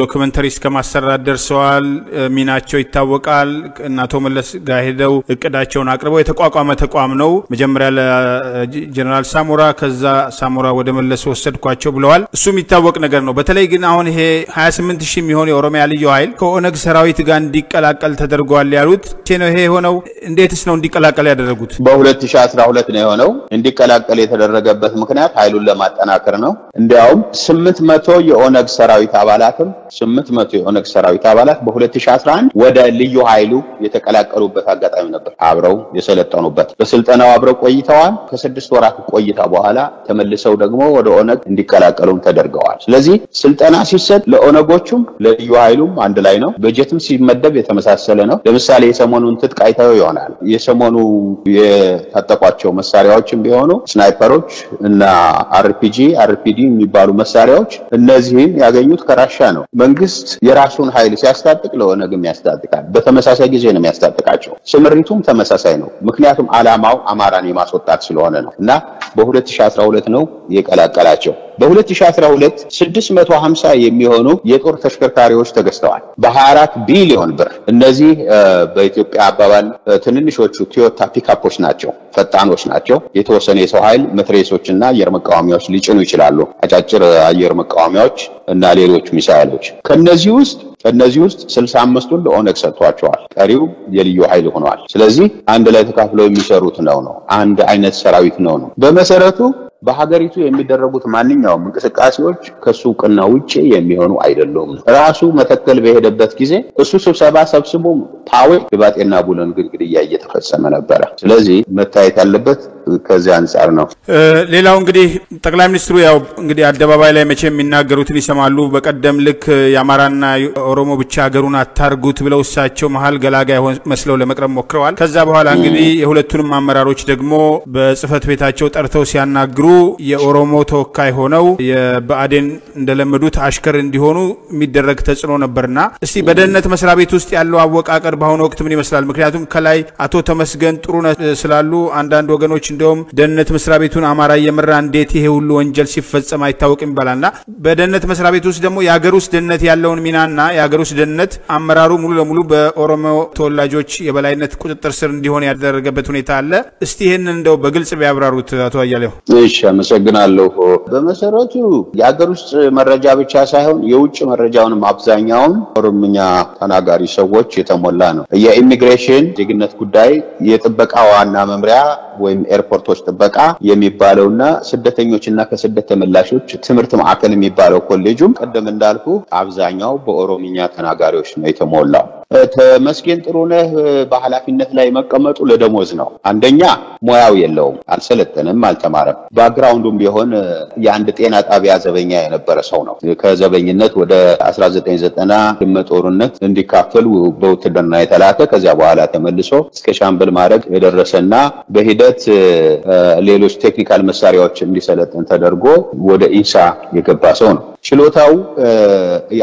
ዶክመንተሪ እስከ ማሰራት ደርሰዋል። ሚናቸው ይታወቃል። እና አቶ መለስ ጋር ሄደው እቅዳቸውን አቅርበው የተቋቋመ ተቋም ነው። መጀመሪያ ለጀኔራል ሳሞራ ከዛ ሳሞራ ወደ መለስ ወሰድኳቸው ብለዋል። እሱ የሚታወቅ ነገር ነው። በተለይ ግን አሁን ይሄ 28 ሺህ የሚሆን የኦሮሚያ ልዩ ኃይል ከኦነግ ሰራዊት ጋር እንዲቀላቀል ተደርጓል ያሉት ነው። ይሄ የሆነው እንዴትስ ነው እንዲቀላቀል ያደረጉት? በ2012 ነው የሆነው። እንዲቀላቀል የተደረገበት ምክንያት ኃይሉን ለማጠናከር ነው። እንዲያውም 800 የኦነግ ሰራዊት አባላትም 800 የኦነግ ሰራዊት አባላት በ2011 ወደ ልዩ ኃይሉ የተቀላቀሉበት አጋጣሚ ነበር። አብረው የሰለጠኑበት በስልጠናው አብረው ቆይተዋል። ከስድስት ወራት ቆይታ በኋላ ተመልሰው ደግሞ ወደ ኦነግ እንዲቀላቀሉም ተደርገዋል። ስለዚህ ስልጠና ሲሰጥ ለኦነጎቹም ለልዩ ኃይሉም አንድ ላይ ነው። በጀትም ሲመደብ የተመሳሰለ ነው። ለምሳሌ የሰሞኑን ትጥቅ አይተው ይሆናል። የሰሞኑ የታጠቋቸው መሳሪያዎችም ቢሆኑ ስናይፐሮች እና አርፒጂ አርፒዲ የሚባሉ መሳሪያዎች እነዚህም ያገኙት ከራሻ ነው። መንግስት የራሱን ኃይል ሲያስታጥቅ ለኦነግም ያስታጥቃል። በተመሳሳይ ጊዜ ነው የሚያስታጥቃቸው። ስምሪቱም ተመሳሳይ ነው። ምክንያቱም ዓላማው አማራን የማስወጣት ስለሆነ ነው እና በ2012 ነው የቀላቀላቸው። በ2012 650 የሚሆኑ የጦር ተሽከርካሪዎች ተገዝተዋል በ24 ቢሊዮን ብር። እነዚህ በኢትዮጵያ አባባል ትንንሾቹ ቶዮታ ፒካፖች ናቸው። ፈጣኖች ናቸው። የተወሰነ የሰው ኃይል መትሬሶችና አየር መቃወሚያዎች ሊጭኑ ይችላሉ። አጫጭር አየር መቃወሚያዎች እና ሌሎች ሚሳይሎች ከነዚህ ውስጥ ከነዚህ ውስጥ ስልሳ አምስቱን ለኦነግ ሰጥቷቸዋል። ቀሪው የልዩ ኃይል ሆነዋል። ስለዚህ አንድ ላይ ተካፍለው የሚሰሩት ነው ነው አንድ አይነት ሰራዊት ነው ነው በመሰረቱ በሀገሪቱ የሚደረጉት ማንኛውም እንቅስቃሴዎች ከሱ እውቅና ውጭ የሚሆኑ አይደሉም። ራሱ መተከል በሄደበት ጊዜ እሱ ስብሰባ ሰብስቦ ፓዌ ድባጤና ቡለን ግን ግድያ እየተፈጸመ ነበረ። ስለዚህ መታየት ያለበት ከዚህ አንጻር ነው። ሌላው እንግዲህ ጠቅላይ ሚኒስትሩ ያው እንግዲህ አደባባይ ላይ መቼ የሚናገሩትን ይሰማሉ። በቀደም ልክ የአማራና ኦሮሞ ብቻ ሀገሩን አታርጉት ብለው እሳቸው መሀል ገላጋይ መስለው ለመቅረብ ሞክረዋል። ከዛ በኋላ እንግዲህ የሁለቱንም አመራሮች ደግሞ በጽህፈት ቤታቸው ጠርተው ሲያናግሩ የኦሮሞ ተወካይ ሆነው የብአዴን እንደለመዱት አሽከር እንዲሆኑ የሚደረግ ተጽዕኖ ነበርና እስቲ በደህንነት መስሪያ ቤት ውስጥ ያለው አወቃቀር በአሁኑ ወቅት ምን ይመስላል? ምክንያቱም ከላይ አቶ ተመስገን ጥሩነህ ስላሉ አንዳንድ ወገኖች እንዲሁም ደህንነት መስሪያ ቤቱን አማራ እየመራ እንዴት ይሄ ሁሉ ወንጀል ሲፈጸም አይታወቅም ይባላልና በደህንነት መስሪያ ቤት ውስጥ ደግሞ የሀገር ውስጥ ደህንነት ያለውን ሚናና የሀገር ውስጥ ደህንነት አመራሩ ሙሉ ለሙሉ በኦሮሞ ተወላጆች የበላይነት ቁጥጥር ስር እንዲሆን ያደረገበት ሁኔታ አለ። እስቲ ይህንን እንደው በግልጽ ቢያብራሩት አቶ አያሌው። እሺ፣ አመሰግናለሁ። በመሰረቱ የሀገር ውስጥ መረጃ ብቻ ሳይሆን የውጭ መረጃውንም አብዛኛውን ኦሮምኛ ተናጋሪ ሰዎች የተሞላ ነው። የኢሚግሬሽን ዜግነት ጉዳይ የጥበቃ ዋና መምሪያ ወይም ኤርፖርቶች ጥበቃ የሚባለውና ስደተኞችና ከስደት ተመላሾች ትምህርት ማዕከል የሚባለው ኮሌጁም ቅድም እንዳልኩ አብዛኛው በኦሮምኛ ተናጋሪዎች ነው የተሞላው። ተመስገን ጥሩነህ በኃላፊነት ላይ መቀመጡ ለደሞዝ ነው። አንደኛ ሙያው የለውም፣ አልሰለጠነም፣ አልተማረም። background ኡም ቢሆን የአንድ ጤና ጣቢያ ዘበኛ የነበረ ሰው ነው። ከዘበኝነት ወደ 1990 ባድመ ጦርነት እንዲካፈል በውትድርና የተላከ ከዚያ በኋላ ተመልሶ እስከ ሻምበል ማድረግ የደረሰና በሂደት ሌሎች technical መሳሪያዎች እንዲሰለጥን ተደርጎ ወደ ኢንሳ የገባ ሰው ነው። ችሎታው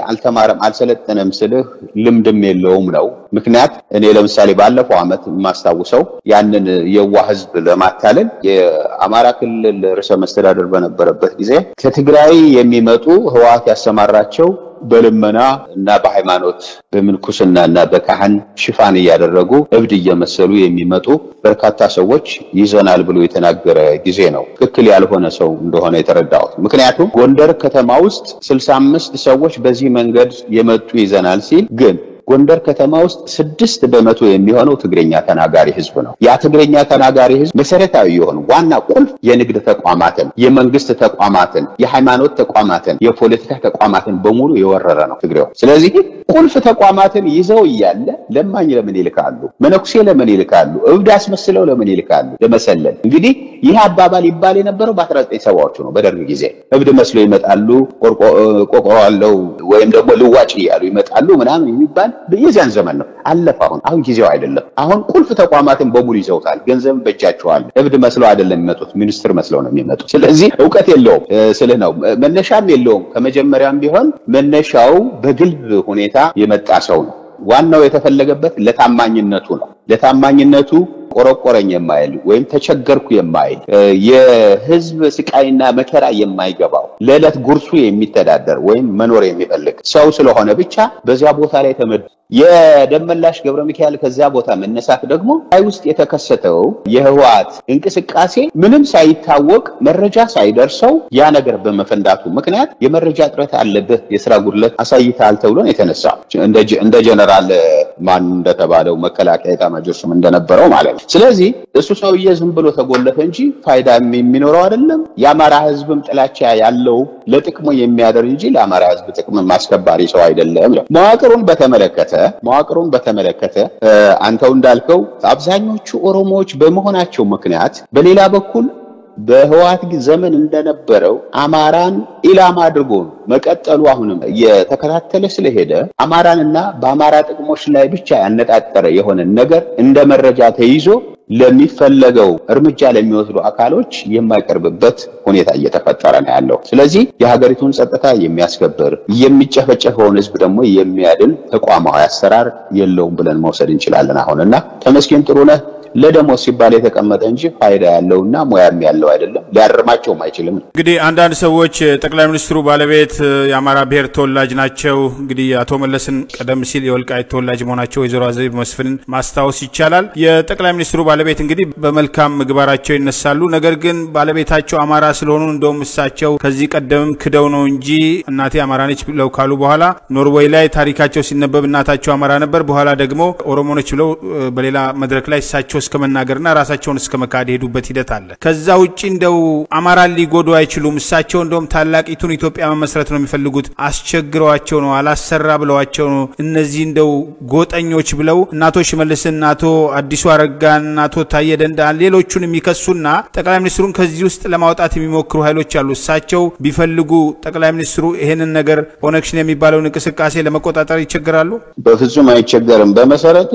አልተማረም፣ አልሰለጠነም ስልህ ልምድም የለውም ነው። ምክንያት እኔ ለምሳሌ ባለፈው ዓመት የማስታውሰው ያንን የዋ ህዝብ ለማታለል የአማራ ክልል ርዕሰ መስተዳደር በነበረበት ጊዜ ከትግራይ የሚመጡ ህወሓት ያሰማራቸው በልመና እና በሃይማኖት በምንኩስና እና በካህን ሽፋን እያደረጉ እብድ እየመሰሉ የሚመጡ በርካታ ሰዎች ይዘናል ብሎ የተናገረ ጊዜ ነው። ትክክል ያልሆነ ሰው እንደሆነ የተረዳሁት። ምክንያቱም ጎንደር ከተማ ውስጥ ስልሳ አምስት ሰዎች በዚህ መንገድ የመጡ ይዘናል ሲል ግን ጎንደር ከተማ ውስጥ ስድስት በመቶ የሚሆነው ትግረኛ ተናጋሪ ህዝብ ነው። ያ ትግረኛ ተናጋሪ ህዝብ መሰረታዊ የሆኑ ዋና ቁልፍ የንግድ ተቋማትን፣ የመንግስት ተቋማትን፣ የሃይማኖት ተቋማትን፣ የፖለቲካ ተቋማትን በሙሉ የወረረ ነው ትግሬው። ስለዚህ ቁልፍ ተቋማትን ይዘው እያለ ለማኝ ለምን ይልካሉ? መነኩሴ ለምን ይልካሉ? እብድ አስመስለው ለምን ይልካሉ? ለመሰለል። እንግዲህ ይህ አባባል ይባል የነበረው በ19 ሰባዎቹ ነው። በደርግ ጊዜ እብድ መስለው ይመጣሉ፣ ቆርቆሮ አለው ወይም ደግሞ ልዋጭ እያሉ ይመጣሉ ምናምን የሚባል የዚያን ዘመን ነው። አለፈ። አሁን አሁን ጊዜው አይደለም። አሁን ቁልፍ ተቋማትን በሙሉ ይዘውታል። ገንዘብ በእጃቸዋል። እብድ መስለው አይደለም የሚመጡት፣ ሚኒስትር መስለው ነው የሚመጡት። ስለዚህ እውቀት የለውም ስልህ ነው። መነሻም የለውም። ከመጀመሪያም ቢሆን መነሻው በግልብ ሁኔታ የመጣ ሰው ነው። ዋናው የተፈለገበት ለታማኝነቱ ነው። ለታማኝነቱ ቆረቆረኝ የማይል ወይም ተቸገርኩ የማይል የህዝብ ስቃይና መከራ የማይገባው ለዕለት ጉርሱ የሚተዳደር ወይም መኖር የሚፈልግ ሰው ስለሆነ ብቻ በዚያ ቦታ ላይ ተመድ የደመላሽ ገብረ ሚካኤል ከዚያ ቦታ መነሳት ደግሞ ላይ ውስጥ የተከሰተው የህወሓት እንቅስቃሴ ምንም ሳይታወቅ መረጃ ሳይደርሰው ያ ነገር በመፈንዳቱ ምክንያት የመረጃ እጥረት አለብህ፣ የስራ ጉድለት አሳይተሃል ተብሎ ነው የተነሳው። እንደ ጀነራል ማን እንደተባለው መከላከያ ሹም እንደነበረው ማለት ነው። ስለዚህ እሱ ሰውዬ ዝም ብሎ ተጎለፈ እንጂ ፋይዳ የሚኖረው አይደለም። የአማራ ህዝብም ጥላቻ ያለው ለጥቅሙ የሚያደር እንጂ ለአማራ ህዝብ ጥቅም ማስከባሪ ሰው አይደለም መዋቅሩን በተመለከተ መዋቅሩን በተመለከተ አንተው እንዳልከው አብዛኞቹ ኦሮሞዎች በመሆናቸው ምክንያት በሌላ በኩል በህወሓት ዘመን እንደነበረው አማራን ኢላማ አድርጎ መቀጠሉ አሁንም እየተከታተለ ስለሄደ አማራንና በአማራ ጥቅሞች ላይ ብቻ ያነጣጠረ የሆነ ነገር እንደ መረጃ ተይዞ ለሚፈለገው እርምጃ ለሚወስዱ አካሎች የማይቀርብበት ሁኔታ እየተፈጠረ ነው ያለው። ስለዚህ የሀገሪቱን ጸጥታ የሚያስከብር የሚጨፈጨፈውን ህዝብ ደግሞ የሚያድን ተቋማዊ አሰራር የለውም ብለን መውሰድ እንችላለን። አሁን እና ተመስገን ጥሩነህ ለደሞዝ ሲባል የተቀመጠ እንጂ ፋይዳ ያለውና ሙያም ያለው አይደለም። ሊያርማቸውም አይችልም። እንግዲህ አንዳንድ ሰዎች ጠቅላይ ሚኒስትሩ ባለቤት የአማራ ብሔር ተወላጅ ናቸው። እንግዲህ አቶ መለስን ቀደም ሲል የወልቃይት ተወላጅ መሆናቸው ወይዘሮ አዜብ መስፍንን ማስታወስ ይቻላል። የጠቅላይ ሚኒስትሩ ባለቤት እንግዲህ በመልካም ምግባራቸው ይነሳሉ። ነገር ግን ባለቤታቸው አማራ ስለሆኑ እንደውም እሳቸው ከዚህ ቀደምም ክደው ነው እንጂ እናቴ አማራ ነች ብለው ካሉ በኋላ ኖርዌይ ላይ ታሪካቸው ሲነበብ እናታቸው አማራ ነበር፣ በኋላ ደግሞ ኦሮሞ ነች ብለው በሌላ መድረክ ላይ እሳቸው እስከ መናገርና ራሳቸውን እስከ መካድ የሄዱበት ሂደት አለ። ከዛ ውጭ እንደው አማራን ሊጎዱ አይችሉም። እሳቸው እንደውም ታላቂቱን ኢትዮጵያ መመስረት ነው የሚፈልጉት። አስቸግረዋቸው ነው፣ አላሰራ ብለዋቸው ነው። እነዚህ እንደው ጎጠኞች ብለው እናቶ ሽመልስን፣ አቶ አዲሱ አረጋን፣ አቶ ታየ ደንዳን ሌሎቹን የሚከሱና ጠቅላይ ሚኒስትሩን ከዚህ ውስጥ ለማውጣት የሚሞክሩ ኃይሎች አሉ። እሳቸው ቢፈልጉ ጠቅላይ ሚኒስትሩ ይሄንን ነገር ኦነግሽን የሚባለውን እንቅስቃሴ ለመቆጣጠር ይቸግራሉ? በፍጹም አይቸገርም። በመሰረቱ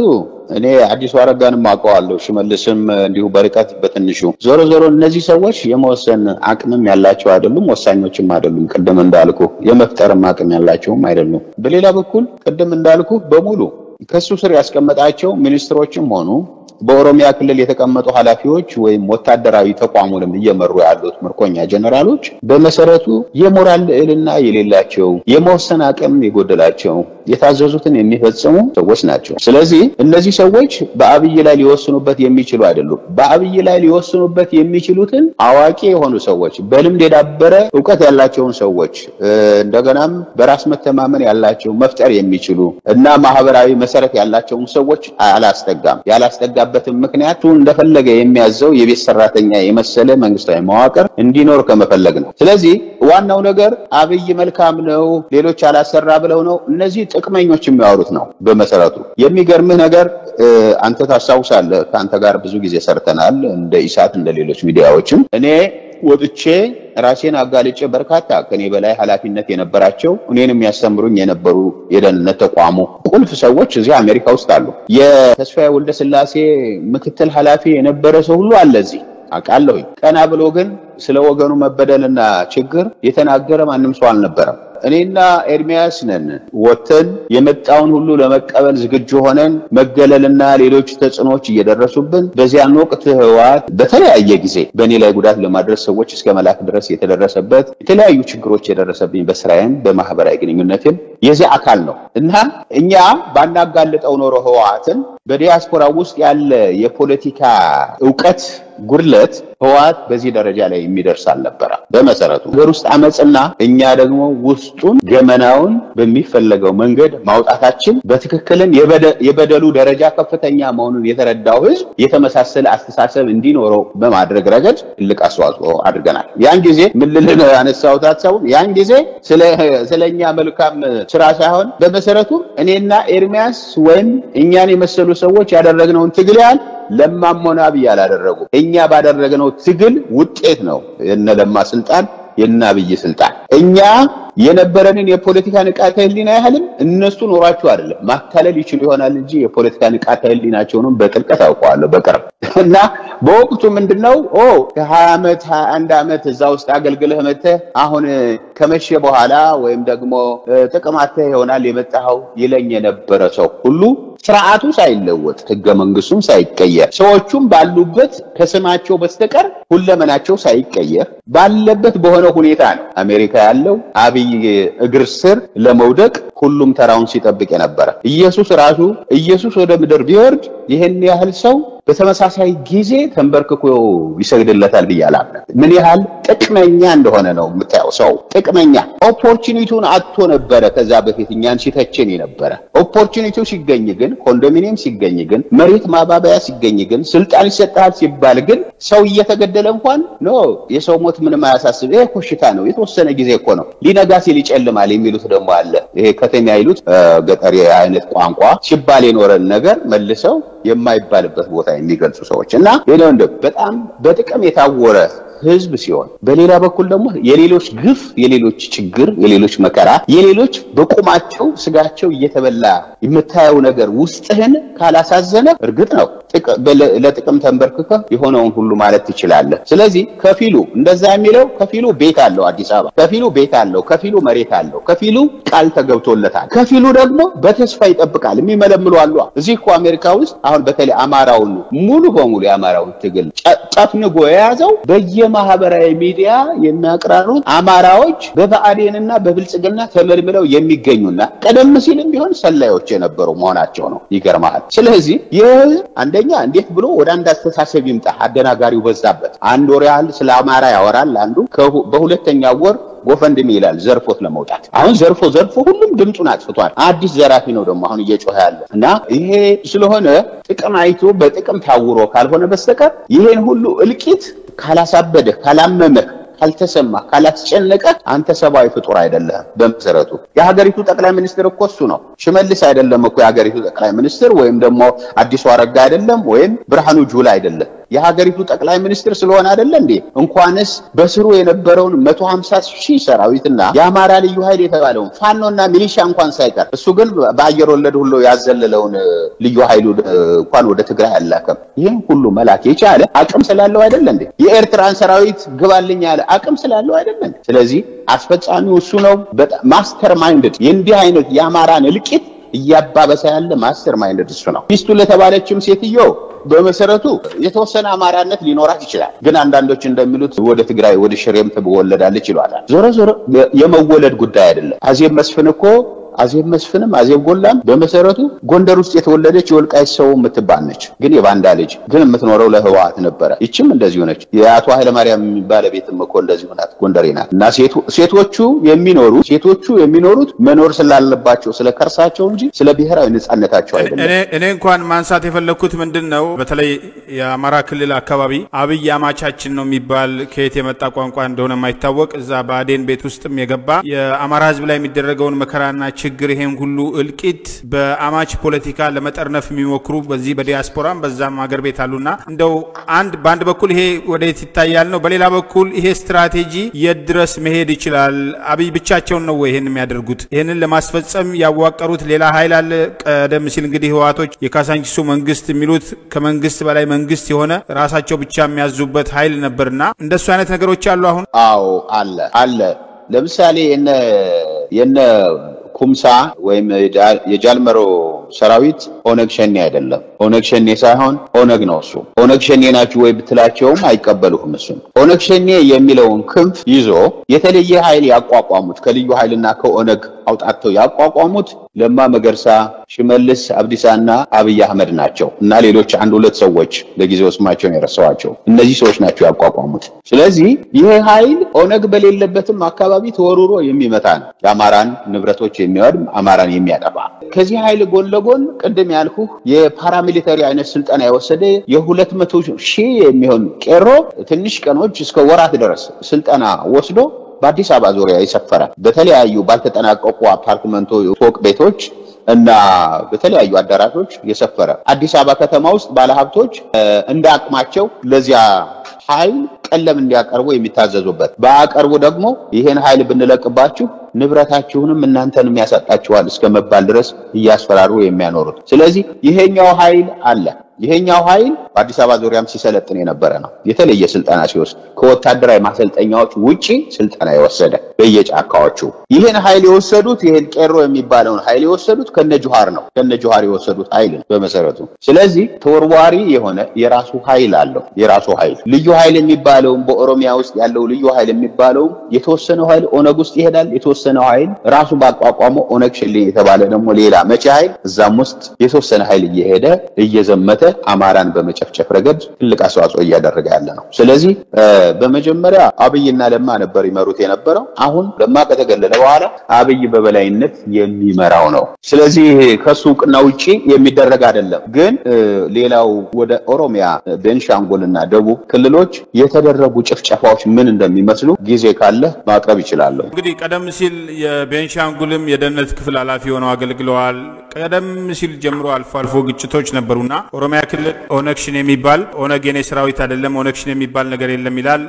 እኔ አዲሱ አረጋንም አውቀዋለሁ፣ ሽመልስም እንዲሁ በርቀት በትንሹ። ዞሮ ዞሮ እነዚህ ሰዎች የመወሰን አቅምም ያላቸው አይደሉም፣ ወሳኞችም አይደሉም። ቅድም እንዳልኩ የመፍጠርም አቅም ያላቸውም አይደሉም። በሌላ በኩል ቅድም እንዳልኩ በሙሉ ከሱ ስር ያስቀመጣቸው ሚኒስትሮችም ሆኑ በኦሮሚያ ክልል የተቀመጡ ኃላፊዎች ወይም ወታደራዊ ተቋሙንም እየመሩ ያሉት ምርኮኛ ጀነራሎች በመሰረቱ የሞራል ልዕልና የሌላቸው የመወሰን አቅም የጎደላቸው የታዘዙትን የሚፈጽሙ ሰዎች ናቸው። ስለዚህ እነዚህ ሰዎች በአብይ ላይ ሊወስኑበት የሚችሉ አይደሉም። በአብይ ላይ ሊወስኑበት የሚችሉትን አዋቂ የሆኑ ሰዎች፣ በልምድ የዳበረ እውቀት ያላቸውን ሰዎች እንደገናም በራስ መተማመን ያላቸው መፍጠር የሚችሉ እና ማህበራዊ መሰረት ያላቸውን ሰዎች አላስጠጋም ያላስጠጋ በትም ምክንያቱ እንደፈለገ የሚያዘው የቤት ሰራተኛ የመሰለ መንግስታዊ መዋቅር እንዲኖር ከመፈለግ ነው። ስለዚህ ዋናው ነገር አብይ መልካም ነው፣ ሌሎች አላሰራ ብለው ነው። እነዚህ ጥቅመኞች የሚያወሩት ነው። በመሰረቱ የሚገርምህ ነገር አንተ ታስታውሳለህ፣ ከአንተ ጋር ብዙ ጊዜ ሰርተናል፣ እንደ ኢሳት እንደ ሌሎች ሚዲያዎችም እኔ ወጥቼ ራሴን አጋልጬ በርካታ ከኔ በላይ ኃላፊነት የነበራቸው እኔን የሚያስተምሩኝ የነበሩ የደህንነት ተቋሙ ቁልፍ ሰዎች እዚህ አሜሪካ ውስጥ አሉ። የተስፋዬ ወልደ ስላሴ ምክትል ኃላፊ የነበረ ሰው ሁሉ አለ እዚህ አውቃለሁኝ። ቀና ብሎ ግን ስለ ወገኑ መበደልና ችግር የተናገረ ማንም ሰው አልነበረም። እኔና ኤርሚያስ ነን። ወጥተን የመጣውን ሁሉ ለመቀበል ዝግጁ ሆነን መገለልና ሌሎች ተጽዕኖዎች እየደረሱብን በዚያን ወቅት ህወሓት በተለያየ ጊዜ በእኔ ላይ ጉዳት ለማድረስ ሰዎች እስከ መላክ ድረስ የተደረሰበት የተለያዩ ችግሮች የደረሰብኝ በስራዬም በማህበራዊ ግንኙነትም የዚህ አካል ነው እና እኛ ባናጋልጠው ኖሮ ህወሓትን በዲያስፖራ ውስጥ ያለ የፖለቲካ እውቀት ጉድለት ህወሓት በዚህ ደረጃ ላይ የሚደርስ አልነበረ። በመሰረቱ ሀገር ውስጥ አመፅና እኛ ደግሞ ውስጡን ገመናውን በሚፈለገው መንገድ ማውጣታችን በትክክልም የበደሉ ደረጃ ከፍተኛ መሆኑን የተረዳው ህዝብ የተመሳሰለ አስተሳሰብ እንዲኖረው በማድረግ ረገድ ትልቅ አስተዋጽኦ አድርገናል። ያን ጊዜ ምን ያነሳሁት ሀሳቡን ያን ጊዜ ስለ እኛ መልካም ስራ ሳይሆን በመሰረቱ እኔና ኤርሚያስ ወይም እኛን የመሰሉ ሰዎች ያደረግነውን ትግል ያህል ሆነ አብይ እኛ ባደረግነው ትግል ውጤት ነው። የነ ለማ ስልጣን የነ አብይ ስልጣን። እኛ የነበረንን የፖለቲካ ንቃተ ህሊና ያህልም እነሱ ኖሯቸው አይደለም። ማታለል ይችሉ ይሆናል እንጂ የፖለቲካ ንቃተ ህሊናቸውንም በጥልቀት አውቀዋለሁ በቅርብ። *laughs* እና በወቅቱ ምንድነው? ኦ ከሀያ ዓመት ሀያ አንድ ዓመት እዛ ውስጥ አገልግለህ መተህ አሁን ከመቼ በኋላ ወይም ደግሞ ጥቅም አተህ ይሆናል የመጣኸው ይለኝ የነበረ ሰው ሁሉ ስርዓቱ ሳይለወጥ ህገ መንግስቱም ሳይቀየር ሰዎቹም ባሉበት ከስማቸው በስተቀር ሁለመናቸው ሳይቀየር ባለበት በሆነ ሁኔታ ነው አሜሪካ ያለው አብይ እግር ስር ለመውደቅ ሁሉም ተራውን ሲጠብቅ የነበረ ኢየሱስ ራሱ ኢየሱስ ወደ ምድር ቢወርድ ይህን ያህል ሰው በተመሳሳይ ጊዜ ተንበርክኮ ይሰግድለታል ብዬ ምን ያህል ጥቅመኛ እንደሆነ ነው የምታየው። ሰው ጥቅመኛ opportunity ውን አጥቶ ነበረ። ከዛ በፊት እኛን ሲተችን የነበረ opportunity ው ሲገኝ ግን፣ ኮንዶሚኒየም ሲገኝ ግን፣ መሬት ማባበያ ሲገኝ ግን፣ ስልጣን ይሰጣል ሲባል ግን ሰው እየተገደለ እንኳን no የሰው ሞት ምንም አያሳስብ፣ ይሄ ኮሽታ ነው፣ የተወሰነ ጊዜ እኮ ነው፣ ሊነጋ ሲል ይጨልማል የሚሉት ደግሞ አለ። ይሄ ከተማ ይሉት ገጠር አይነት ቋንቋ ሲባል የኖረን ነገር መልሰው የማይባልበት ቦታ የሚገልጹ ሰዎች እና ሌላ በጣም በጥቅም የታወረ ህዝብ ሲሆን፣ በሌላ በኩል ደግሞ የሌሎች ግፍ፣ የሌሎች ችግር፣ የሌሎች መከራ፣ የሌሎች በቁማቸው ስጋቸው እየተበላ የምታየው ነገር ውስጥህን ካላሳዘነ እርግጥ ነው ለጥቅም ተንበርክከ የሆነውን ሁሉ ማለት ትችላለህ። ስለዚህ ከፊሉ እንደዛ የሚለው ከፊሉ ቤት አለው አዲስ አበባ፣ ከፊሉ ቤት አለው፣ ከፊሉ መሬት አለው፣ ከፊሉ ቃል ተገብቶለታል፣ ከፊሉ ደግሞ በተስፋ ይጠብቃል። የሚመለምሉ አሉ። እዚህ እኮ አሜሪካ ውስጥ አሁን በተለይ አማራውን ሙሉ በሙሉ የአማራውን ትግል ጨፍንጎ የያዘው በየማህበራዊ ሚዲያ የሚያቅራሩት አማራዎች በብአዴንና በብልጽግና ተመልምለው የሚገኙና ቀደም ሲልም ቢሆን ሰላዮች የነበሩ መሆናቸው ነው። ይገርመሃል። ስለዚህ ይህ አንደኛ እንዴት ብሎ ወደ አንድ አስተሳሰብ ይምጣ? አደናጋሪው በዛበት። አንድ ወር ያህል ስለ አማራ ያወራል አንዱ፣ በሁለተኛ ወር GoFundMe ይላል ዘርፎት ለመውጣት። አሁን ዘርፎ ዘርፎ ሁሉም ድምፁን አጥፍቷል። አዲስ ዘራፊ ነው ደግሞ አሁን እየጮኸ ያለ እና ይሄ ስለሆነ ጥቅም አይቶ በጥቅም ታውሮ ካልሆነ በስተቀር ይሄን ሁሉ እልቂት ካላሳበደህ ካላመመህ ካልተሰማ ካላስጨነቀ አንተ ሰብአዊ ፍጡር አይደለህም። በመሰረቱ የሀገሪቱ ጠቅላይ ሚኒስትር እኮ እሱ ነው። ሽመልስ አይደለም እኮ የሀገሪቱ ጠቅላይ ሚኒስትር ወይም ደግሞ አዲሱ አረጋ አይደለም ወይም ብርሃኑ ጁላ አይደለም። የሀገሪቱ ጠቅላይ ሚኒስትር ስለሆነ አይደለ እንዴ? እንኳንስ በስሩ የነበረውን መቶ ሀምሳ ሺህ ሰራዊትና የአማራ ልዩ ኃይል የተባለውን ፋኖና ሚሊሻ እንኳን ሳይቀር እሱ ግን በአየር ወለድ ሁሉ ያዘለለውን ልዩ ኃይሉ እንኳን ወደ ትግራይ አላከም። ይህን ሁሉ መላክ የቻለ አቅም ስላለው አይደለ እንዴ? የኤርትራን ሰራዊት ግባልኝ ያለ አቅም ስላለው አይደለ እንዴ? ስለዚህ አስፈጻሚው እሱ ነው። master minded የእንዲህ አይነት የአማራን እልቂት እያባበሰ ያለ master minded እሱ ነው። ሚስቱ ለተባለችም ሴትዮ በመሰረቱ የተወሰነ አማራነት ሊኖራት ይችላል። ግን አንዳንዶች እንደሚሉት ወደ ትግራይ ወደ ሽሬም ትወለዳለች ይሏታል። ዞሮ ዞሮ የመወለድ ጉዳይ አይደለም። አዜብ መስፍን እኮ አዜብ መስፍንም አዜብ ጎላም በመሰረቱ ጎንደር ውስጥ የተወለደች የወልቃይት ሰው የምትባል ነች። ግን የባንዳ ልጅ ግን የምትኖረው ለህወሓት ነበረ። ይችም እንደዚሁ ነች። የአቶ ኃይለማርያም ባለቤትም እኮ እንደዚሁ ናት፣ ጎንደሬ ናት። እና ሴቶቹ የሚኖሩ ሴቶቹ የሚኖሩት መኖር ስላለባቸው ስለ ከርሳቸው እንጂ ስለ ብሔራዊ ነጻነታቸው አይደለም። እኔ እንኳን ማንሳት የፈለግኩት ምንድን ነው፣ በተለይ የአማራ ክልል አካባቢ አብይ አማቻችን ነው የሚባል ከየት የመጣ ቋንቋ እንደሆነ የማይታወቅ እዛ በአዴን ቤት ውስጥም የገባ የአማራ ህዝብ ላይ የሚደረገውን መከራና ችግር ይሄን ሁሉ እልቂት በአማች ፖለቲካ ለመጠርነፍ የሚሞክሩ በዚህ በዲያስፖራም በዛም ሀገር ቤት አሉና እንደው አንድ በአንድ በኩል ይሄ ወደየት ይታያል ነው፣ በሌላ በኩል ይሄ ስትራቴጂ የት ድረስ መሄድ ይችላል? አብይ ብቻቸውን ነው ወይ ይሄን የሚያደርጉት? ይህንን ለማስፈጸም ያዋቀሩት ሌላ ኃይል አለ? ቀደም ሲል እንግዲህ ህወሓቶች የካሳንቺሱ መንግስት የሚሉት ከመንግስት በላይ መንግስት የሆነ ራሳቸው ብቻ የሚያዙበት ኃይል ነበርና እንደሱ አይነት ነገሮች አሉ አሁን? አዎ አለ አለ። ለምሳሌ የነ ኩምሳ ወይም የጃልመሮ ሰራዊት ኦነግ ሸኔ አይደለም። ኦነግ ሸኔ ሳይሆን ኦነግ ነው። እሱ ኦነግ ሸኔ ናችሁ ወይ ብትላቸውም አይቀበሉህም። እሱም ኦነግ ሸኔ የሚለውን ክንፍ ይዞ የተለየ ኃይል ያቋቋሙት ከልዩ ኃይልና ከኦነግ አውጣተው ያቋቋሙት ለማ መገርሳ፣ ሽመልስ አብዲሳና አብይ አህመድ ናቸው እና ሌሎች አንድ ሁለት ሰዎች ለጊዜው ስማቸውን የረሳኋቸው እነዚህ ሰዎች ናቸው ያቋቋሙት። ስለዚህ ይህ ኃይል ኦነግ በሌለበትም አካባቢ ተወርሮ የሚመታ ነው። የአማራን ንብረቶች የሚወድም አማራን የሚያጠፋ ከዚህ ኃይል ጎን ለጎን ቅድም ያልኩ የፓራሚሊተሪ አይነት ስልጠና የወሰደ የሁለት መቶ ሺህ የሚሆን ቄሮ ትንሽ ቀኖች እስከ ወራት ድረስ ስልጠና ወስዶ በአዲስ አበባ ዙሪያ የሰፈረ በተለያዩ ባልተጠናቀቁ አፓርትመንቶ ፎቅ ቤቶች እና በተለያዩ አዳራሾች የሰፈረ አዲስ አበባ ከተማ ውስጥ ባለሀብቶች እንደ አቅማቸው ለዚያ ኃይል ቀለም እንዲያቀርቡ የሚታዘዙበት በአቀርቡ ደግሞ ይሄን ኃይል ብንለቅባችሁ ንብረታችሁንም እናንተንም ያሳጣችኋል እስከ መባል ድረስ እያስፈራሩ የሚያኖሩት። ስለዚህ ይሄኛው ኃይል አለ። ይሄኛው ኃይል በአዲስ አበባ ዙሪያም ሲሰለጥን የነበረ ነው። የተለየ ስልጠና ሲወስድ ከወታደራዊ ማሰልጠኛዎች ውጪ ስልጠና የወሰደ በየጫካዎቹ ይህን ኃይል የወሰዱት ይህን ቄሮ የሚባለውን ኃይል የወሰዱት ከነ ጁሃር ነው። ከነ ጁሃር የወሰዱት ኃይል ነው በመሰረቱ። ስለዚህ ተወርዋሪ የሆነ የራሱ ኃይል አለው። የራሱ ኃይል ልዩ ኃይል የሚባለውም በኦሮሚያ ውስጥ ያለው ልዩ ኃይል የሚባለውም የተወሰነው ኃይል ኦነግ ውስጥ ይሄዳል። የተወሰነው ኃይል ራሱ ባቋቋመው ኦነግ ሽሌ የተባለ ደግሞ ሌላ መቼ ኃይል እዛም ውስጥ የተወሰነ ኃይል እየሄደ እየዘመተ አማራን በመጨፍጨፍ ረገድ ትልቅ አስተዋጽኦ እያደረገ ያለ ነው። ስለዚህ በመጀመሪያ አብይና ለማ ነበር ይመሩት የነበረው። አሁን ለማ ከተገለለ በኋላ አብይ በበላይነት የሚመራው ነው። ስለዚህ ከሱ እውቅና ውጪ የሚደረግ አይደለም። ግን ሌላው ወደ ኦሮሚያ፣ ቤንሻንጉልና ደቡብ ክልሎች የተደረጉ ጭፍጨፋዎች ምን እንደሚመስሉ ጊዜ ካለ ማቅረብ ይችላለሁ። እንግዲህ ቀደም ሲል የቤንሻንጉልም የደህንነት ክፍል ኃላፊ ሆነው አገልግለዋል። ቀደም ሲል ጀምሮ አልፎ አልፎ ግጭቶች ነበሩና ኦሮሚያ ክልል ኦነግ ሸኔ የሚባል ኦነግ የኔ ሰራዊት አይደለም ኦነግ ሸኔ የሚባል ነገር የለም ይላል።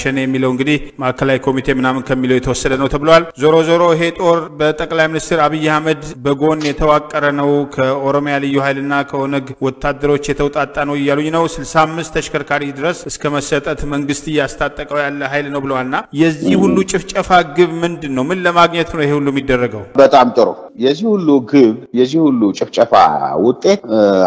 ሸኔ የሚለው እንግዲህ ማዕከላዊ ኮሚቴ ምናምን ከሚለው የተወሰደ ነው ተብለዋል። ዞሮ ዞሮ ይሄ ጦር በጠቅላይ ሚኒስትር አብይ አህመድ በጎን የተዋቀረ ነው ከኦሮሚያ ልዩ ኃይልና ከኦነግ ወታደሮች የተውጣጣ ነው እያሉኝ ነው። 65 ተሽከርካሪ ድረስ እስከ መሰጠት መንግስት እያስታጠቀው ያለ ኃይል ነው ብለዋልና የዚህ ሁሉ ጭፍጨፋ ግብ ምንድን ነው? ምን ለማግኘት ነው ይሄ ሁሉ የሚደረገው? በጣም ጥሩ። የዚህ ሁሉ ግብ የዚህ ሁሉ ጭፍጨፋ ውጤት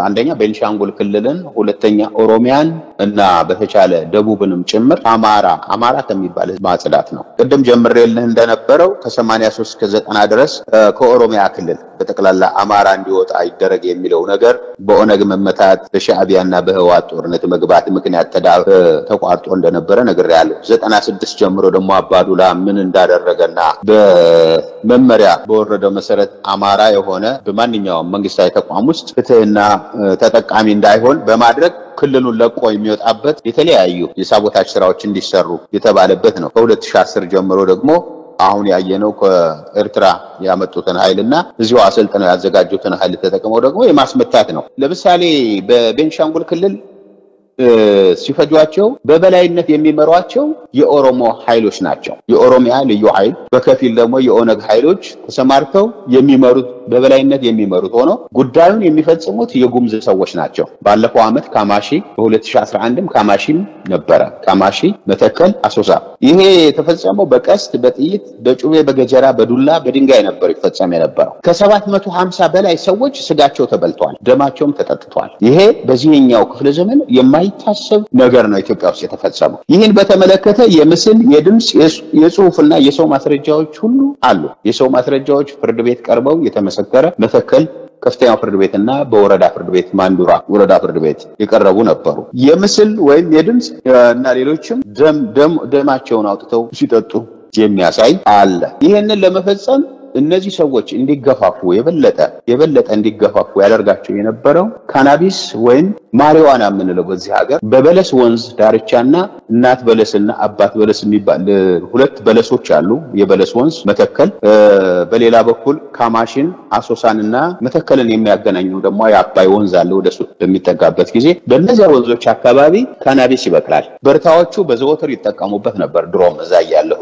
አንደኛ ቤንሻንጉል ክልልን፣ ሁለተኛ ኦሮሚያን እና በተቻለ ደቡብንም ጭምር አማራ አማራ ከሚባል ማጽዳት ነው። ቅድም ጀምሬልህ እንደነበረው ከ83 እስከ 90 ድረስ ከኦሮሚያ ክልል በጠቅላላ አማራ እንዲወጣ ይደረግ የሚለው ነገር በኦነግ መመታት በሻዕቢያና በህወሓት ጦርነት መግባት ምክንያት ተቋርጦ እንደነበረ ነግሬያለሁ። 96 ጀምሮ ደግሞ አባዱላ ምን እንዳደረገና በመመሪያ በወረደው መሰረት አማራ የሆነ በማንኛውም መንግስታዊ ተቋም ውስጥ ፍትህና ተጠቃሚ እንዳይሆን በማድረግ ክልሉን ለቆ የሚወጣበት የተለያዩ የሳቦታጅ ስራዎች እንዲሰሩ የተባለበት ነው። ከ2010 ጀምሮ ደግሞ አሁን ያየነው ከኤርትራ ያመጡትን ኃይልና እዚሁ አሰልጥነው ያዘጋጁትን ኃይል ተጠቅመው ደግሞ የማስመታት ነው። ለምሳሌ በቤንሻንጉል ክልል ሲፈጇቸው በበላይነት የሚመሯቸው የኦሮሞ ኃይሎች ናቸው። የኦሮሚያ ልዩ ኃይል በከፊል ደግሞ የኦነግ ኃይሎች ተሰማርተው የሚመሩት በበላይነት የሚመሩት ሆኖ ጉዳዩን የሚፈጽሙት የጉምዝ ሰዎች ናቸው። ባለፈው ዓመት ካማሺ በ2011ም ካማሺም ነበረ። ካማሺ፣ መተከል፣ አሶሳ ይሄ የተፈጸመው በቀስት በጥይት በጩቤ በገጀራ በዱላ በድንጋይ ነበር ይፈጸም የነበረው። ከ750 በላይ ሰዎች ስጋቸው ተበልተዋል፣ ደማቸውም ተጠጥተዋል። ይሄ በዚህኛው ክፍለ ዘመን የማይታሰብ ነገር ነው ኢትዮጵያ ውስጥ የተፈጸመው። ይህን በተመለከተ የምስል የድምፅ የጽሁፍና የሰው ማስረጃዎች ሁሉ አሉ። የሰው ማስረጃዎች ፍርድ ቤት ቀርበው የተመሰከረ መተከል ከፍተኛው ፍርድ ቤትና በወረዳ ፍርድ ቤት ማንዱራ ወረዳ ፍርድ ቤት የቀረቡ ነበሩ። የምስል ወይም የድምፅ እና ሌሎችም ደማቸውን አውጥተው ሲጠጡ የሚያሳይ አለ። ይህንን ለመፈጸም እነዚህ ሰዎች እንዲገፋፉ የበለጠ የበለጠ እንዲገፋፉ ያደርጋቸው የነበረው ካናቢስ ወይም ማሪዋና የምንለው በዚህ ሀገር በበለስ ወንዝ ዳርቻና እናት በለስና አባት በለስ የሚባል ሁለት በለሶች አሉ። የበለስ ወንዝ መተከል፣ በሌላ በኩል ካማሽን አሶሳንና መተከልን የሚያገናኘው ደግሞ የአባይ ወንዝ አለ። ወደሱ በሚጠጋበት ጊዜ በእነዚያ ወንዞች አካባቢ ካናቢስ ይበቅላል። በርታዎቹ በዘወትር ይጠቀሙበት ነበር። ድሮም እዛ እያለሁ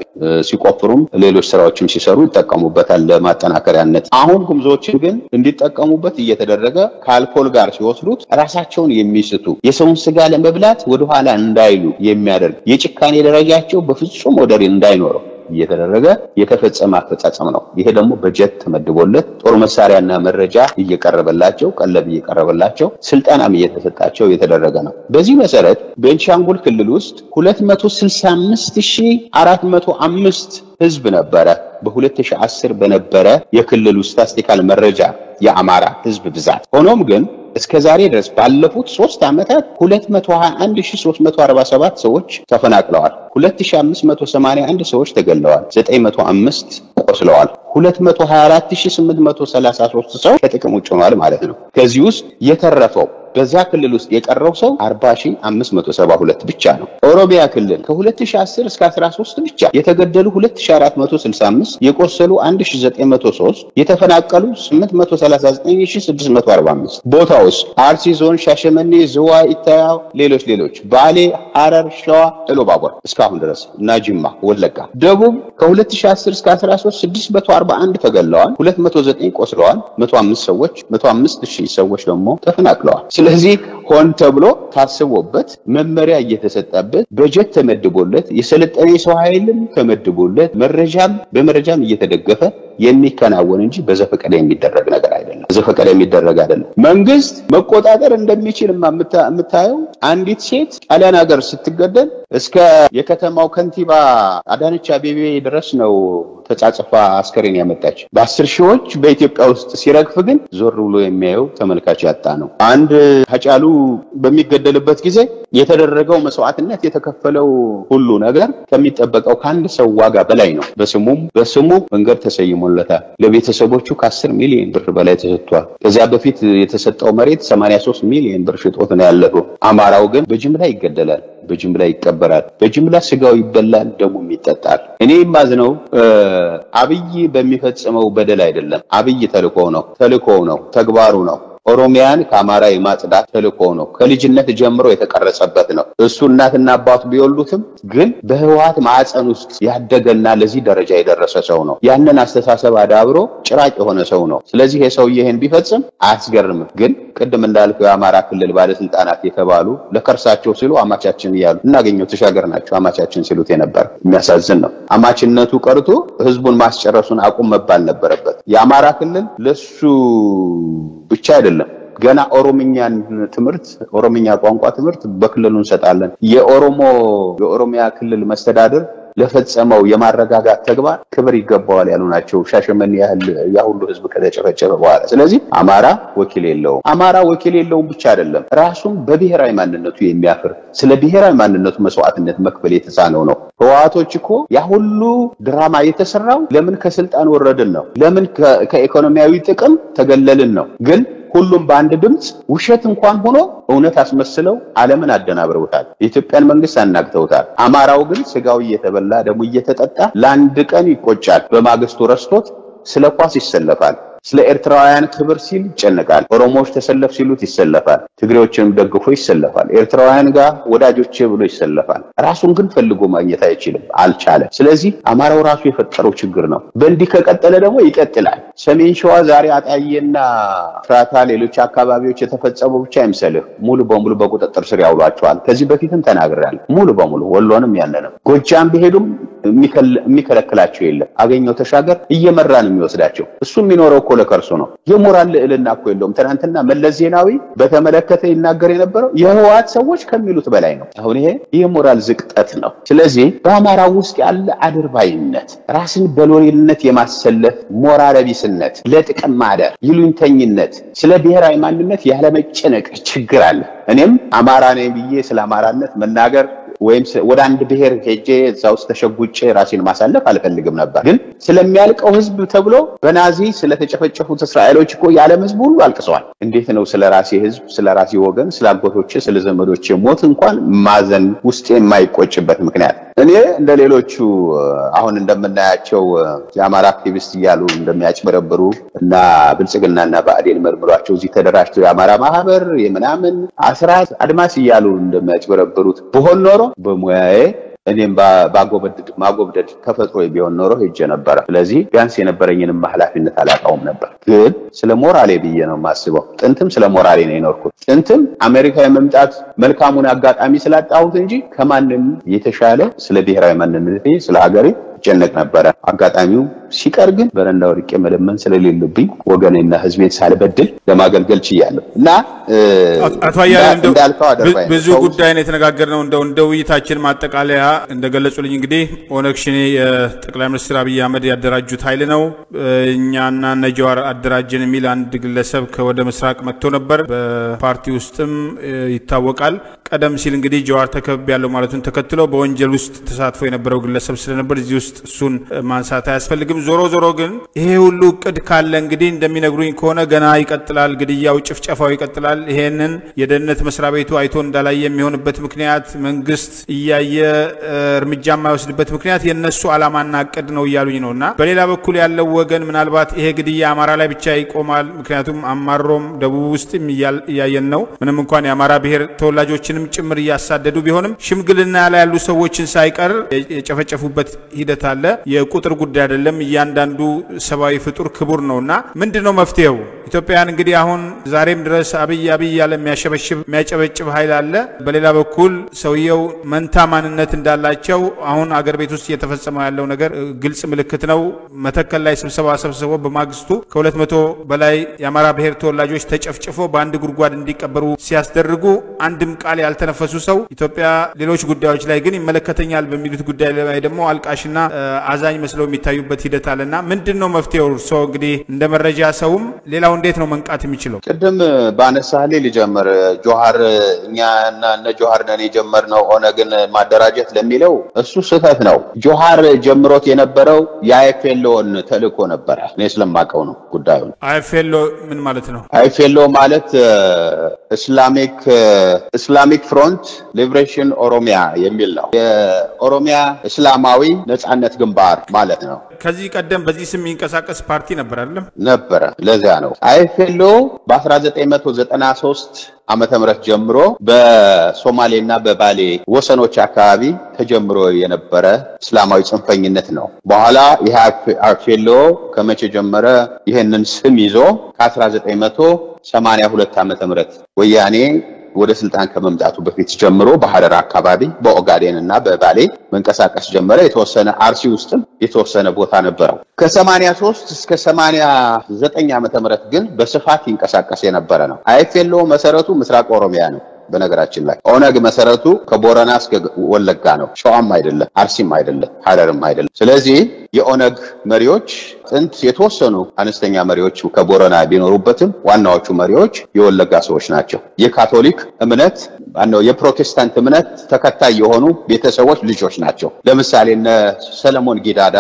ሲቆፍሩም ሌሎች ስራዎችም ሲሰሩ ይጠቀሙበታል ለማጠናከሪያነት። አሁን ጉምዞችን ግን እንዲጠቀሙበት እየተደረገ ከአልኮል ጋር ሲወስዱት ራሳቸውን የሚስቱ የሰውን ስጋ ለመብላት ወደኋላ እንዳይሉ የሚያደርግ የጭካኔ ደረጃቸው በፍጹም ወደር እንዳይኖረው እየተደረገ የተፈጸመ አፈጻጸም ነው። ይሄ ደግሞ በጀት ተመድቦለት ጦር መሳሪያና መረጃ እየቀረበላቸው ቀለብ እየቀረበላቸው ስልጠናም እየተሰጣቸው የተደረገ ነው። በዚህ መሰረት ቤንሻንጉል ክልል ውስጥ 265405 ህዝብ ነበረ። በ2010 በነበረ የክልሉ ስታስቲካል መረጃ የአማራ ህዝብ ብዛት። ሆኖም ግን እስከ ዛሬ ድረስ ባለፉት ሶስት ዓመታት 221347 ሰዎች ተፈናቅለዋል። 2581 ሰዎች ተገለዋል። 905 ቆስለዋል። 224833 ሰው ከጥቅም ውጭ ሆኗል ማለት ነው። ከዚህ ውስጥ የተረፈው በዛ ክልል ውስጥ የቀረው ሰው 40572 ብቻ ነው። ኦሮሚያ ክልል ከ2010 እስከ 13 ብቻ የተገደሉ 2465፣ የቆሰሉ 1903፣ የተፈናቀሉ 839645 ቦታውስ አርሲ ዞን፣ ሻሸመኔ፣ ዝዋ፣ ኢታያ፣ ሌሎች ሌሎች ባሌ፣ ሐረር፣ ሸዋ፣ ኢሉባቦር እስካሁን ድረስ እና ጅማ፣ ወለጋ። ደቡብ ከ2010 እስከ 13 641 ተገለዋል፣ 209 ቆስለዋል፣ 105 ሰዎች 105 ሺህ ሰዎች ደግሞ ተፈናቅለዋል። ስለዚህ ሆን ተብሎ ታስቦበት መመሪያ እየተሰጠበት በጀት ተመድቦለት የሰለጠነ የሰው ኃይልም ተመድቦለት መረጃም በመረጃም እየተደገፈ የሚከናወን እንጂ በዘፈቀደ የሚደረግ ነገር አይደለም። በዘፈቀደ የሚደረግ አይደለም። መንግስት መቆጣጠር እንደሚችል የምታየው አንዲት ሴት ጣሊያን ሀገር ስትገደል እስከ የከተማው ከንቲባ አዳነች አቤቤ ድረስ ነው ተጻጽፋ አስከሬን ያመጣች። በአስር ሺዎች በኢትዮጵያ ውስጥ ሲረግፍ ግን ዞር ብሎ የሚያየው ተመልካች ያጣ ነው። አንድ ሀጫሉ በሚገደልበት ጊዜ የተደረገው መስዋዕትነት የተከፈለው ሁሉ ነገር ከሚጠበቀው ከአንድ ሰው ዋጋ በላይ ነው። በስሙም በስሙ መንገድ ተሰይሞለታል። ለቤተሰቦቹ ከአስር ሚሊዮን ብር በላይ ተሰጥቷል። ከዚያ በፊት የተሰጠው መሬት 83 ሚሊዮን ብር ሽጦት ነው ያለፈው። አማራው ግን በጅምላ ይገደላል፣ በጅምላ ይቀበራል፣ በጅምላ ስጋው ይበላል፣ ደሙም ይጠጣል። እኔ የማዝነው አብይ በሚፈጽመው በደል አይደለም። አብይ ተልኮ ነው፣ ተልኮ ነው፣ ተግባሩ ነው። ኦሮሚያን ከአማራ የማጽዳት ተልእኮ ነው። ከልጅነት ጀምሮ የተቀረጸበት ነው። እሱ እናትና አባቱ ቢወልዱትም ግን በህወሓት ማዕፀን ውስጥ ያደገና ለዚህ ደረጃ የደረሰ ሰው ነው። ያንን አስተሳሰብ አዳብሮ ጭራቅ የሆነ ሰው ነው። ስለዚህ የሰውዬ ይህን ቢፈጽም አያስገርምም። ግን ቅድም እንዳልከው የአማራ ክልል ባለስልጣናት የተባሉ ለከርሳቸው ሲሉ አማቻችን እያሉ እናገኘው ተሻገር ናቸው አማቻችን ሲሉት የነበር የሚያሳዝን ነው። አማችነቱ ቀርቶ ህዝቡን ማስጨረሱን አቁም መባል ነበረበት። የአማራ ክልል ለሱ ብቻ አይደለም ገና ኦሮምኛን ትምህርት ኦሮምኛ ቋንቋ ትምህርት በክልሉ እንሰጣለን። የኦሮሞ የኦሮሚያ ክልል መስተዳድር ለፈጸመው የማረጋጋት ተግባር ክብር ይገባዋል ያሉ ናቸው። ሻሸመኔ ያህል ያ ሁሉ ህዝብ ከተጨፈጨፈ በኋላ ስለዚህ አማራ ወኪል የለውም። አማራ ወኪል የለውም ብቻ አይደለም፣ ራሱን በብሔራዊ ማንነቱ የሚያፍር ስለ ብሔራዊ ማንነቱ መስዋዕትነት መክፈል የተሳነው ነው። ህወሓቶች እኮ ያ ሁሉ ድራማ የተሰራው ለምን ከስልጣን ወረድን ነው፣ ለምን ከኢኮኖሚያዊ ጥቅም ተገለልን ነው ግን ሁሉም በአንድ ድምፅ ውሸት እንኳን ሆኖ እውነት አስመስለው ዓለምን አደናብረውታል። የኢትዮጵያን መንግስት አናግተውታል። አማራው ግን ስጋው እየተበላ ደግሞ እየተጠጣ ለአንድ ቀን ይቆጫል። በማግስቱ ረስቶት ስለ ኳስ ይሰለፋል። ስለ ኤርትራውያን ክብር ሲል ይጨነቃል። ኦሮሞዎች ተሰለፍ ሲሉት ይሰለፋል። ትግሬዎችንም ደግፎ ይሰለፋል። ኤርትራውያን ጋር ወዳጆቼ ብሎ ይሰለፋል። ራሱን ግን ፈልጎ ማግኘት አይችልም፣ አልቻለም። ስለዚህ አማራው ራሱ የፈጠረው ችግር ነው። በእንዲህ ከቀጠለ ደግሞ ይቀጥላል። ሰሜን ሸዋ ዛሬ አጣዬና ፍራታ፣ ሌሎች አካባቢዎች የተፈጸመው ብቻ አይምሰልህ፣ ሙሉ በሙሉ በቁጥጥር ስር ያውሏቸዋል። ከዚህ በፊትም ተናግሬያለሁ። ሙሉ በሙሉ ወሎንም ያለንም ጎጃም ቢሄዱም የሚከለክላቸው የለም። አገኘው ተሻገር እየመራ ነው የሚወስዳቸው። እሱ የሚኖረው እኮ ለከርሱ ነው። የሞራል ልዕልና እኮ የለውም። ትናንትና መለስ ዜናዊ በተመለከተ ይናገር የነበረው የህወሓት ሰዎች ከሚሉት በላይ ነው። አሁን ይሄ የሞራል ዝቅጠት ነው። ስለዚህ በአማራ ውስጥ ያለ አድርባይነት፣ ራስን በሎሌልነት የማሰለፍ ሞራል ቢስነት፣ ለጥቅም ማደር፣ ይሉኝተኝነት፣ ስለ ብሔራዊ ማንነት ያለመጨነቅ ችግር አለ። እኔም አማራ ነኝ ብዬ ስለ አማራነት መናገር ወይም ወደ አንድ ብሔር ሄጄ እዛ ውስጥ ተሸጉጬ ራሴን ማሳለፍ አልፈልግም ነበር። ግን ስለሚያልቀው ህዝብ ተብሎ በናዚ ስለተጨፈጨፉት እስራኤሎች እኮ የዓለም ህዝብ ሁሉ አልቅሰዋል። እንዴት ነው ስለ ራሴ ህዝብ፣ ስለ ራሴ ወገን፣ ስለ አጎቶቼ፣ ስለ ዘመዶቼ ሞት እንኳን ማዘን ውስጥ የማይቆጭበት ምክንያት እኔ እንደ ሌሎቹ አሁን እንደምናያቸው የአማራ አክቲቪስት እያሉ እንደሚያጭበረብሩ እና ብልጽግናና ብአዴን መርምሯቸው እዚህ ተደራጅተው የአማራ ማህበር የምናምን አስራት አድማስ እያሉ እንደሚያጭበረብሩት ብሆን ኖሮ በሙያዬ እኔም ማጎብደድ ተፈጥሮ ቢሆን ኖሮ ሄጄ ነበረ። ስለዚህ ቢያንስ የነበረኝንም ኃላፊነት አላጣውም ነበር። ግን ስለ ሞራሌ ብዬ ነው የማስበው። ጥንትም ስለ ሞራሌ ነው የኖርኩት። ጥንትም አሜሪካ የመምጣት መልካሙን አጋጣሚ ስላጣሁት እንጂ ከማንም የተሻለ ስለ ብሔራዊ ማንነቴ ስለ ሀገሬ ይጨነቅ ነበረ። አጋጣሚው ሲቀር ግን በረንዳ ወድቄ መለመን ስለሌለብኝ ወገኔና ሕዝቤን ሳልበድል ለማገልገል ችያለሁ እና አቶ አያሌው ብዙ ጉዳይ ነው የተነጋገርነው። እንደው እንደ ውይይታችን ማጠቃለያ እንደገለጹልኝ እንግዲህ ኦነግ ሸኔ የጠቅላይ ሚኒስትር አብይ አህመድ ያደራጁት ኃይል ነው። እኛና ነጀዋር አደራጀን የሚል አንድ ግለሰብ ከወደ ምስራቅ መጥቶ ነበር። በፓርቲ ውስጥም ይታወቃል። ቀደም ሲል እንግዲህ ጀዋር ተከብ ያለው ማለቱን ተከትሎ በወንጀል ውስጥ ተሳትፎ የነበረው ግለሰብ ስለነበር እዚህ ውስጥ እሱን ማንሳት አያስፈልግም። ዞሮ ዞሮ ግን ይሄ ሁሉ እቅድ ካለ እንግዲህ እንደሚነግሩኝ ከሆነ ገና ይቀጥላል፣ ግድያው፣ ጭፍጨፋው ይቀጥላል። ይሄንን የደህንነት መስሪያ ቤቱ አይቶ እንዳላየ የሚሆንበት ምክንያት መንግስት እያየ እርምጃ የማይወስድበት ምክንያት የእነሱ ዓላማና እቅድ ነው እያሉኝ ነው እና በሌላ በኩል ያለው ወገን ምናልባት ይሄ ግድያ አማራ ላይ ብቻ ይቆማል። ምክንያቱም አማሮም ደቡብ ውስጥም እያየን ነው። ምንም እንኳን የአማራ ብሔር ተወላጆችንም ጭምር እያሳደዱ ቢሆንም ሽምግልና ላይ ያሉ ሰዎችን ሳይቀር የጨፈጨፉበት ሂደት አለ። የቁጥር ጉዳይ አይደለም። እያንዳንዱ ሰብአዊ ፍጡር ክቡር ነው እና ምንድን ነው መፍትሄው? ኢትዮጵያን እንግዲህ አሁን ዛሬም ድረስ አብይ አብይ ያለ የሚያሸበሽብ የሚያጨበጭብ ኃይል አለ። በሌላ በኩል ሰውየው መንታ ማንነት እንዳላቸው አሁን አገር ቤት ውስጥ እየተፈጸመው ያለው ነገር ግልጽ ምልክት ነው። መተከል ላይ ስብሰባ ሰብስቦ በማግስቱ ከሁለት መቶ በላይ የአማራ ብሔር ተወላጆች ተጨፍጭፎ በአንድ ጉድጓድ እንዲቀበሩ ሲያስደርጉ አንድም ቃል ያልተነፈሱ ሰው ኢትዮጵያ ሌሎች ጉዳዮች ላይ ግን ይመለከተኛል በሚሉት ጉዳይ ላይ ደግሞ አልቃሽና አዛኝ መስለው የሚታዩበት ሂደት አለና ምንድን ነው መፍትሄው? እርስዎ እንግዲህ እንደ መረጃ ሰውም ሌላው እንዴት ነው መንቃት የሚችለው? ቅድም በአነሳሌ ልጀምር። ጆሀር እኛና እነ ጆሀር ነን የጀመርነው ኦነግን ማደራጀት ለሚለው እሱ ስህተት ነው። ጆሀር ጀምሮት የነበረው የአይኤፍኤልኦን ተልእኮ ነበረ። እኔ ስለማውቀው ነው ጉዳዩን። IFLO ምን ማለት ነው? IFLO ማለት Islamic Islamic Front Liberation Oromia የሚል ነው። የኦሮሚያ እስላማዊ ነጻነት ግንባር ማለት ነው። ከዚህ ቀደም በዚህ ስም የሚንቀሳቀስ ፓርቲ ነበር አይደለም? ነበረ። ለዚያ ነው IFLO በ1993 ዓመተ ምህረት ጀምሮ በሶማሌና በባሌ ወሰኖች አካባቢ ተጀምሮ የነበረ እስላማዊ ጽንፈኝነት ነው። በኋላ ይህ አይኤፍኤልኦ ከመቼ ጀመረ? ይህንን ስም ይዞ ከ1982 ዓመተ ምህረት ወያኔ ወደ ስልጣን ከመምጣቱ በፊት ጀምሮ በሐረር አካባቢ በኦጋዴን እና በባሌ መንቀሳቀስ ጀመረ። የተወሰነ አርሲ ውስጥም የተወሰነ ቦታ ነበረው። ከ83 እስከ 89 ዓመተ ምህረት ግን በስፋት ይንቀሳቀስ የነበረ ነው። አይኤፍኤልኦ መሰረቱ ምስራቅ ኦሮሚያ ነው። በነገራችን ላይ ኦነግ መሰረቱ ከቦረና እስከ ወለጋ ነው። ሸዋም አይደለም፣ አርሲም አይደለም፣ ሐረርም አይደለም። ስለዚህ የኦነግ መሪዎች ጥንት የተወሰኑ አነስተኛ መሪዎች ከቦረና ቢኖሩበትም ዋናዎቹ መሪዎች የወለጋ ሰዎች ናቸው። የካቶሊክ እምነት የፕሮቴስታንት እምነት ተከታይ የሆኑ ቤተሰቦች ልጆች ናቸው። ለምሳሌ እነ ሰለሞን ጊዳዳ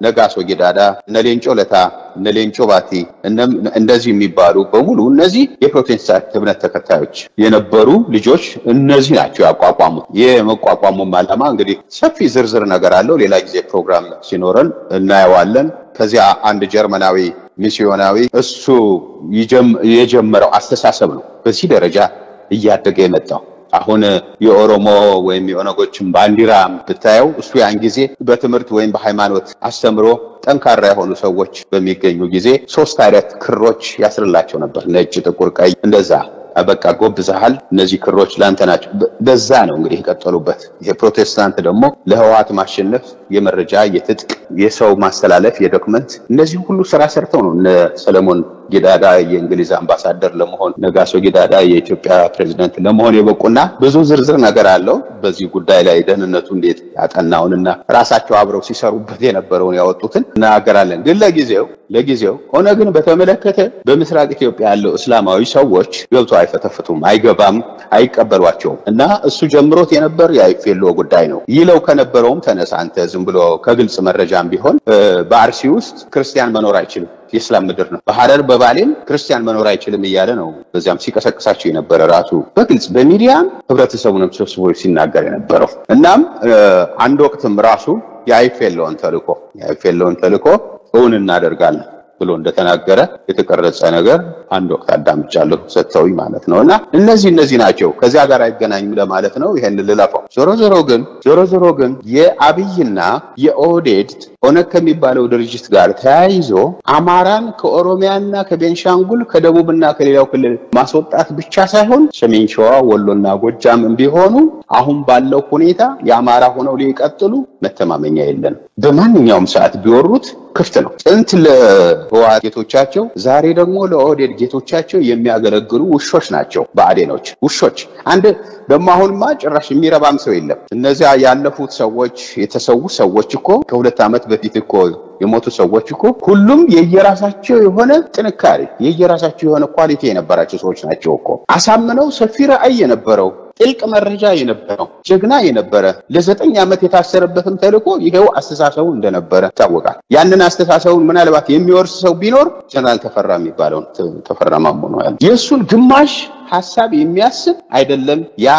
ነጋሶ ጊዳዳ፣ እነ ሌንጮ ለታ፣ እነ ሌንጮ ባቲ እንደዚህ የሚባሉ በሙሉ እነዚህ የፕሮቴስታንት እምነት ተከታዮች የነበሩ ልጆች እነዚህ ናቸው ያቋቋሙት። የመቋቋሙም ዓላማ እንግዲህ ሰፊ ዝርዝር ነገር አለው። ሌላ ጊዜ ፕሮግራም ሲኖረን እናየዋለን። ከዚያ አንድ ጀርመናዊ ሚስዮናዊ እሱ የጀመረው አስተሳሰብ ነው በዚህ ደረጃ እያደገ የመጣው። አሁን የኦሮሞ ወይም የኦነጎችን ባንዲራ ብታየው እሱ ያን ጊዜ በትምህርት ወይም በሃይማኖት አስተምሮ ጠንካራ የሆኑ ሰዎች በሚገኙ ጊዜ ሶስት አይነት ክሮች ያስርላቸው ነበር። ነጭ፣ ጥቁር፣ ቀይ እንደዛ በቃ ጎብዘሃል፣ እነዚህ ክሮች ለአንተ ናቸው። በዛ ነው እንግዲህ የቀጠሉበት። ይሄ ፕሮቴስታንት ደግሞ ለህወሓት ማሸነፍ የመረጃ የትጥቅ የሰው ማስተላለፍ የ document እነዚህ ሁሉ ስራ ሰርተው ነው እነ ሰለሞን ጊዳዳ የእንግሊዝ አምባሳደር ለመሆን ነጋሶ ጊዳዳ የኢትዮጵያ ፕሬዚደንት ለመሆን የበቁና ብዙ ዝርዝር ነገር አለው። በዚህ ጉዳይ ላይ ደህንነቱ እንዴት ያጠናውንና ራሳቸው አብረው ሲሰሩበት የነበረውን ያወጡትን እናገራለን። ግን ለጊዜው ለጊዜው ኦነግን በተመለከተ በምስራቅ ኢትዮጵያ ያለው እስላማዊ ሰዎች ገብቶ አይፈተፍቱም፣ አይገባም፣ አይቀበሏቸውም እና እሱ ጀምሮት የነበር የአይኤፍኤልኦ ጉዳይ ነው ይለው ከነበረውም ተነሳ አንተ ዝም ብሎ ከግልጽ መረጃም ቢሆን በአርሲ ውስጥ ክርስቲያን መኖር አይችልም የእስላም ምድር ነው። በሐረር በባሌም ክርስቲያን መኖር አይችልም እያለ ነው በዚያም ሲቀሰቅሳቸው የነበረ ራሱ በግልጽ በሚዲያም ህብረተሰቡንም ሰብስቦ ሲናገር የነበረው። እናም አንድ ወቅትም ራሱ የአይኤፍኤልኦን ተልእኮ የአይኤፍኤልኦን ተልእኮ እውን እናደርጋለን ብሎ እንደተናገረ የተቀረጸ ነገር አንድ ወቅት አዳምጫለሁ ሰጥተውኝ ማለት ነው። እና እነዚህ እነዚህ ናቸው ከዚያ ጋር አይገናኝም ለማለት ነው። ይሄን ልለፈው። ዞሮ ዞሮ ግን ዞሮ ዞሮ ግን የአብይና የኦህዴድ ኦነግ ከሚባለው ድርጅት ጋር ተያይዞ አማራን ከኦሮሚያና ከቤንሻንጉል ከደቡብና ከሌላው ክልል ማስወጣት ብቻ ሳይሆን ሰሜን ሸዋ፣ ወሎና ጎጃም ቢሆኑ አሁን ባለው ሁኔታ የአማራ ሆነው ሊቀጥሉ መተማመኛ የለን። በማንኛውም ሰዓት ቢወሩት ክፍት ነው። ጥንት ለህወሓት ጌቶቻቸው፣ ዛሬ ደግሞ ለኦህዴድ ጌቶቻቸው የሚያገለግሉ ውሾች ናቸው። ብአዴኖች ውሾች። አንድ ደግሞ አሁንማ ጭራሽ የሚረባም ሰው የለም። እነዚያ ያለፉት ሰዎች የተሰዉ ሰዎች እኮ ከሁለት ዓመት በፊት እኮ የሞቱ ሰዎች እኮ ሁሉም የየራሳቸው የሆነ ጥንካሬ የየራሳቸው የሆነ quality የነበራቸው ሰዎች ናቸው እኮ አሳምነው ሰፊ ራዕይ የነበረው ጥልቅ መረጃ የነበረው ጀግና የነበረ ለዘጠኝ ዓመት የታሰረበትም ተልእኮ ይሄው አስተሳሰቡ እንደነበረ ይታወቃል። ያንን አስተሳሰቡን ምናልባት የሚወርስ ሰው ቢኖር ጀነራል ተፈራ የሚባለውን ተፈራ ማሞ ነው ያለ የእሱን ግማሽ ሀሳብ የሚያስብ አይደለም ያ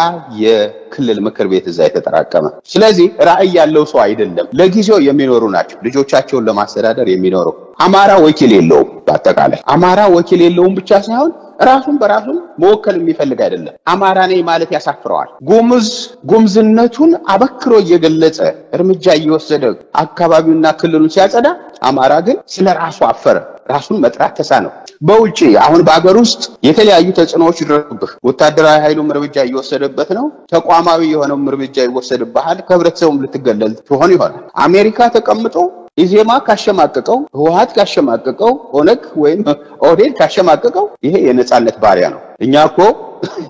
የክልል ምክር ቤት እዛ የተጠራቀመ። ስለዚህ ራዕይ ያለው ሰው አይደለም። ለጊዜው የሚኖሩ ናቸው፣ ልጆቻቸውን ለማስተዳደር የሚኖሩ። አማራ ወኪል የለውም። በአጠቃላይ አማራ ወኪል የለውም ብቻ ሳይሆን ራሱን በራሱን መወከል የሚፈልግ አይደለም። አማራ ነኝ ማለት ያሳፍረዋል። ጉሙዝ ጉምዝነቱን አበክሮ እየገለጸ እርምጃ እየወሰደ አካባቢውና ክልሉን ሲያጸዳ፣ አማራ ግን ስለ ራሱ አፈረ። ራሱን መጥራት ተሳነው። በውጭ አሁን በአገር ውስጥ የተለያዩ ተጽዕኖዎች ይደረጉብህ። ወታደራዊ ኃይሉም እርምጃ እየወሰደበት ነው። ተቋማዊ የሆነውም እርምጃ ይወሰድብሃል። ከህብረተሰቡም ልትገለል ትሆን ይሆናል። አሜሪካ ተቀምጦ ኢዜማ ካሸማቀቀው፣ ህወሓት ካሸማቀቀው፣ ኦነግ ወይም ኦህዴድ ካሸማቀቀው ይሄ የነጻነት ባሪያ ነው። እኛ እኮ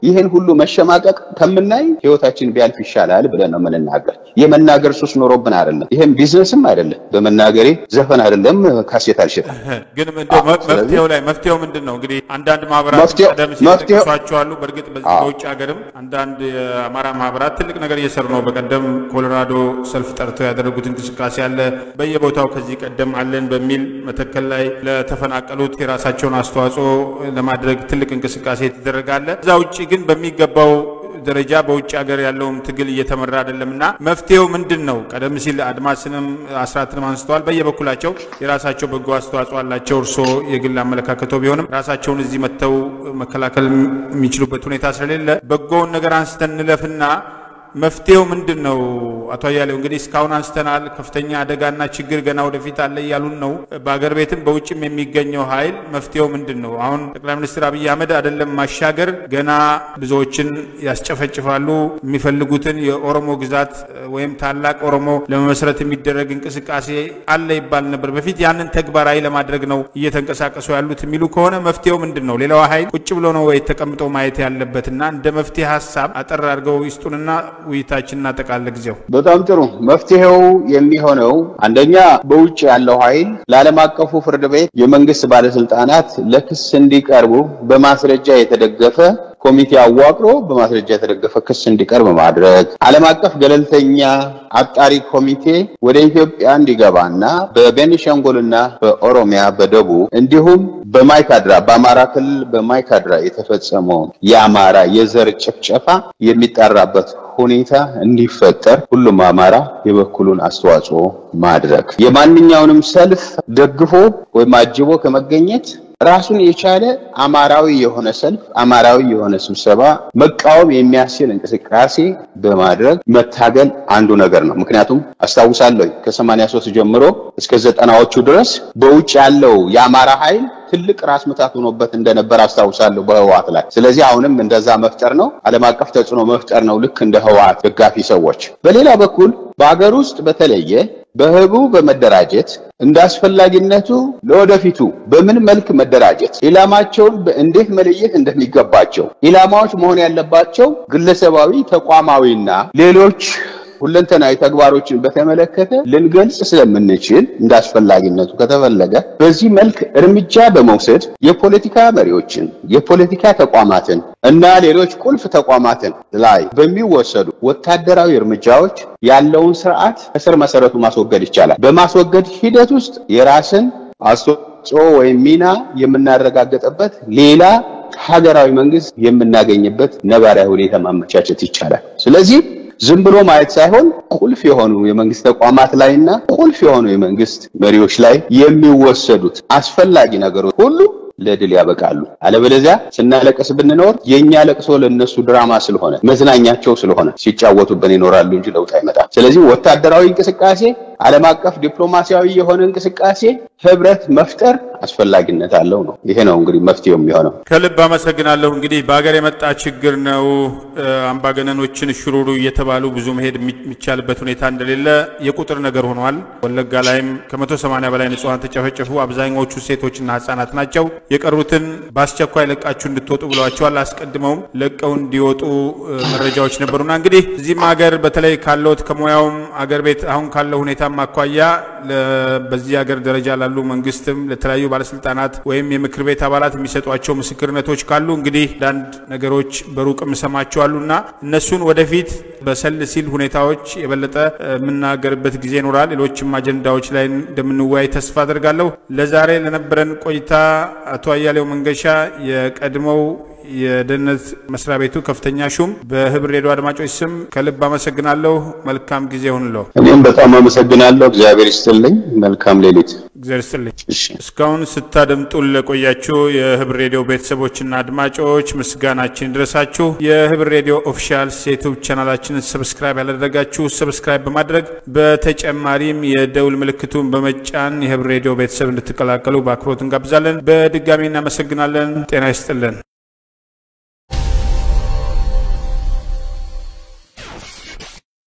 ይህን ሁሉ መሸማቀቅ ከምናይ ህይወታችን ቢያልፍ ይሻላል ብለን ነው የምንናገር። የመናገር ሱስ ኖሮብን አይደለም። ይህም ቢዝነስም አይደለም። በመናገሬ ዘፈን አይደለም ካሴት አልሽጥም። ግን መፍትሄው ላይ መፍትሄው ምንድን ነው? እንግዲህ አንዳንድ ማህበራት ቀደም ሲል ጠቅሷቸዋሉ። በእርግጥ በውጭ ሀገርም አንዳንድ የአማራ ማህበራት ትልቅ ነገር እየሰሩ ነው። በቀደም ኮሎራዶ ሰልፍ ጠርተው ያደረጉት እንቅስቃሴ አለ። በየቦታው ከዚህ ቀደም አለን በሚል መተከል ላይ ለተፈናቀሉት የራሳቸውን አስተዋጽኦ ለማድረግ ትልቅ እንቅስቃሴ እዛ ውጭ ግን በሚገባው ደረጃ በውጭ ሀገር ያለውም ትግል እየተመራ አይደለም እና መፍትሄው ምንድን ነው? ቀደም ሲል አድማስንም አስራትንም አንስተዋል። በየበኩላቸው የራሳቸው በጎ አስተዋጽኦ አላቸው። እርስዎ የግል አመለካከተው ቢሆንም ራሳቸውን እዚህ መጥተው መከላከል የሚችሉበት ሁኔታ ስለሌለ በጎውን ነገር አንስተን እንለፍና መፍትሄው ምንድን ነው? አቶ አያሌው እንግዲህ እስካሁን አንስተናል። ከፍተኛ አደጋና ችግር ገና ወደፊት አለ እያሉን ነው። በአገር ቤትም በውጭም የሚገኘው ኃይል መፍትሄው ምንድን ነው? አሁን ጠቅላይ ሚኒስትር አብይ አህመድ አይደለም ማሻገር ገና ብዙዎችን ያስጨፈጭፋሉ። የሚፈልጉትን የኦሮሞ ግዛት ወይም ታላቅ ኦሮሞ ለመመስረት የሚደረግ እንቅስቃሴ አለ ይባል ነበር በፊት። ያንን ተግባራዊ ለማድረግ ነው እየተንቀሳቀሱ ያሉት የሚሉ ከሆነ መፍትሄው ምንድን ነው? ሌላው ኃይል ቁጭ ብሎ ነው ወይ ተቀምጦ ማየት ያለበትና እንደ መፍትሄ ሀሳብ አጠር አድርገው ይስጡንና ውይይታችን እናጠቃለ ጊዜው በጣም ጥሩ። መፍትሄው የሚሆነው አንደኛ በውጭ ያለው ኃይል ለዓለም አቀፉ ፍርድ ቤት የመንግስት ባለስልጣናት ለክስ እንዲቀርቡ በማስረጃ የተደገፈ ኮሚቴ አዋቅሮ በማስረጃ የተደገፈ ክስ እንዲቀርብ ማድረግ፣ ዓለም አቀፍ ገለልተኛ አጣሪ ኮሚቴ ወደ ኢትዮጵያ እንዲገባና በቤኒሻንጉልና በኦሮሚያ በደቡብ እንዲሁም በማይካድራ በአማራ ክልል በማይካድራ የተፈጸመውን የአማራ የዘር ጭፍጨፋ የሚጣራበት ሁኔታ እንዲፈጠር ሁሉም አማራ የበኩሉን አስተዋጽኦ ማድረግ የማንኛውንም ሰልፍ ደግፎ ወይም አጅቦ ከመገኘት ራሱን የቻለ አማራዊ የሆነ ሰልፍ፣ አማራዊ የሆነ ስብሰባ መቃወም የሚያስችል እንቅስቃሴ በማድረግ መታገል አንዱ ነገር ነው። ምክንያቱም አስታውሳለሁ ከሰማንያ ሶስት ጀምሮ እስከ ዘጠናዎቹ ድረስ በውጭ ያለው የአማራ ኃይል ትልቅ ራስ ምታት ሆኖበት እንደነበር አስታውሳለሁ በህወሓት ላይ። ስለዚህ አሁንም እንደዛ መፍጠር ነው፣ ዓለም አቀፍ ተጽዕኖ መፍጠር ነው፣ ልክ እንደ ህወሓት ደጋፊ ሰዎች። በሌላ በኩል በሀገር ውስጥ በተለየ በህቡ በመደራጀት እንደ አስፈላጊነቱ ለወደፊቱ በምን መልክ መደራጀት ኢላማቸውን እንዴት መለየት እንደሚገባቸው ኢላማዎች መሆን ያለባቸው ግለሰባዊ፣ ተቋማዊና ሌሎች ሁለንተናዊ ተግባሮችን በተመለከተ ልንገልጽ ስለምንችል እንደ አስፈላጊነቱ ከተፈለገ በዚህ መልክ እርምጃ በመውሰድ የፖለቲካ መሪዎችን፣ የፖለቲካ ተቋማትን እና ሌሎች ቁልፍ ተቋማትን ላይ በሚወሰዱ ወታደራዊ እርምጃዎች ያለውን ስርዓት ከስር መሰረቱ ማስወገድ ይቻላል። በማስወገድ ሂደት ውስጥ የራስን አስተዋጽኦ ወይም ሚና የምናረጋገጥበት ሌላ ሀገራዊ መንግስት የምናገኝበት ነባራዊ ሁኔታ ማመቻቸት ይቻላል። ስለዚህ ዝም ብሎ ማየት ሳይሆን ቁልፍ የሆኑ የመንግስት ተቋማት ላይና ቁልፍ የሆኑ የመንግስት መሪዎች ላይ የሚወሰዱት አስፈላጊ ነገሮች ሁሉ ለድል ያበቃሉ። አለበለዚያ ስናለቅስ ብንኖር የእኛ ለቅሶ ለእነሱ ድራማ ስለሆነ መዝናኛቸው ስለሆነ ሲጫወቱብን ይኖራሉ እንጂ ለውጥ አይመጣም። ስለዚህ ወታደራዊ እንቅስቃሴ፣ ዓለም አቀፍ ዲፕሎማሲያዊ የሆነ እንቅስቃሴ ህብረት መፍጠር አስፈላጊነት አለው ነው። ይሄ ነው እንግዲህ መፍትሄው የሚሆነው። ከልብ አመሰግናለሁ። እንግዲህ በሀገር የመጣ ችግር ነው። አምባገነኖችን ሽሩሩ እየተባሉ ብዙ መሄድ የሚቻልበት ሁኔታ እንደሌለ የቁጥር ነገር ሆኗል። ወለጋ ላይም ከመቶ ሰማንያ በላይ ንጹሐን ተጨፈጨፉ። አብዛኛዎቹ ሴቶችና ህጻናት ናቸው። የቀሩትን በአስቸኳይ ለቃችሁ እንድትወጡ ብለዋቸዋል። አስቀድመውም ለቀው እንዲወጡ መረጃዎች ነበሩና እንግዲህ እዚህም ሀገር በተለይ ካለውት ከሙያውም አገር ቤት አሁን ካለው ሁኔታም አኳያ በዚህ ሀገር ደረጃ ላሉ መንግስትም ለተለያዩ ባለስልጣናት ወይም የምክር ቤት አባላት የሚሰጧቸው ምስክርነቶች ካሉ እንግዲህ አንዳንድ ነገሮች በሩቅ የምሰማቸዋሉና እነሱን ወደፊት በሰል ሲል ሁኔታዎች የበለጠ የምናገርበት ጊዜ ይኖራል። ሌሎችም አጀንዳዎች ላይ እንደምንወያይ ተስፋ አድርጋለሁ። ለዛሬ ለነበረን ቆይታ አቶ አያሌው መንገሻ የቀድሞው የደህንነት መስሪያ ቤቱ ከፍተኛ ሹም በህብር ሬዲዮ አድማጮች ስም ከልብ አመሰግናለሁ። መልካም ጊዜ ይሁንልዎ። እኔም በጣም አመሰግናለሁ። እግዚአብሔር ይስጥልኝ። መልካም ሌሊት። እግዚአብሔር ይስጥልኝ። እስካሁን ስታደምጡን ለቆያችሁ የህብር ሬዲዮ ቤተሰቦችና አድማጮች ምስጋናችን ይድረሳችሁ። የህብር ሬዲዮ official YouTube channel አችንን subscribe ያላደረጋችሁ subscribe በማድረግ በተጨማሪም የደውል ምልክቱን በመጫን የህብር ሬዲዮ ቤተሰብ እንድትቀላቀሉ በአክብሮት እንጋብዛለን። በድጋሚ እናመሰግናለን። ጤና ይስጥልን።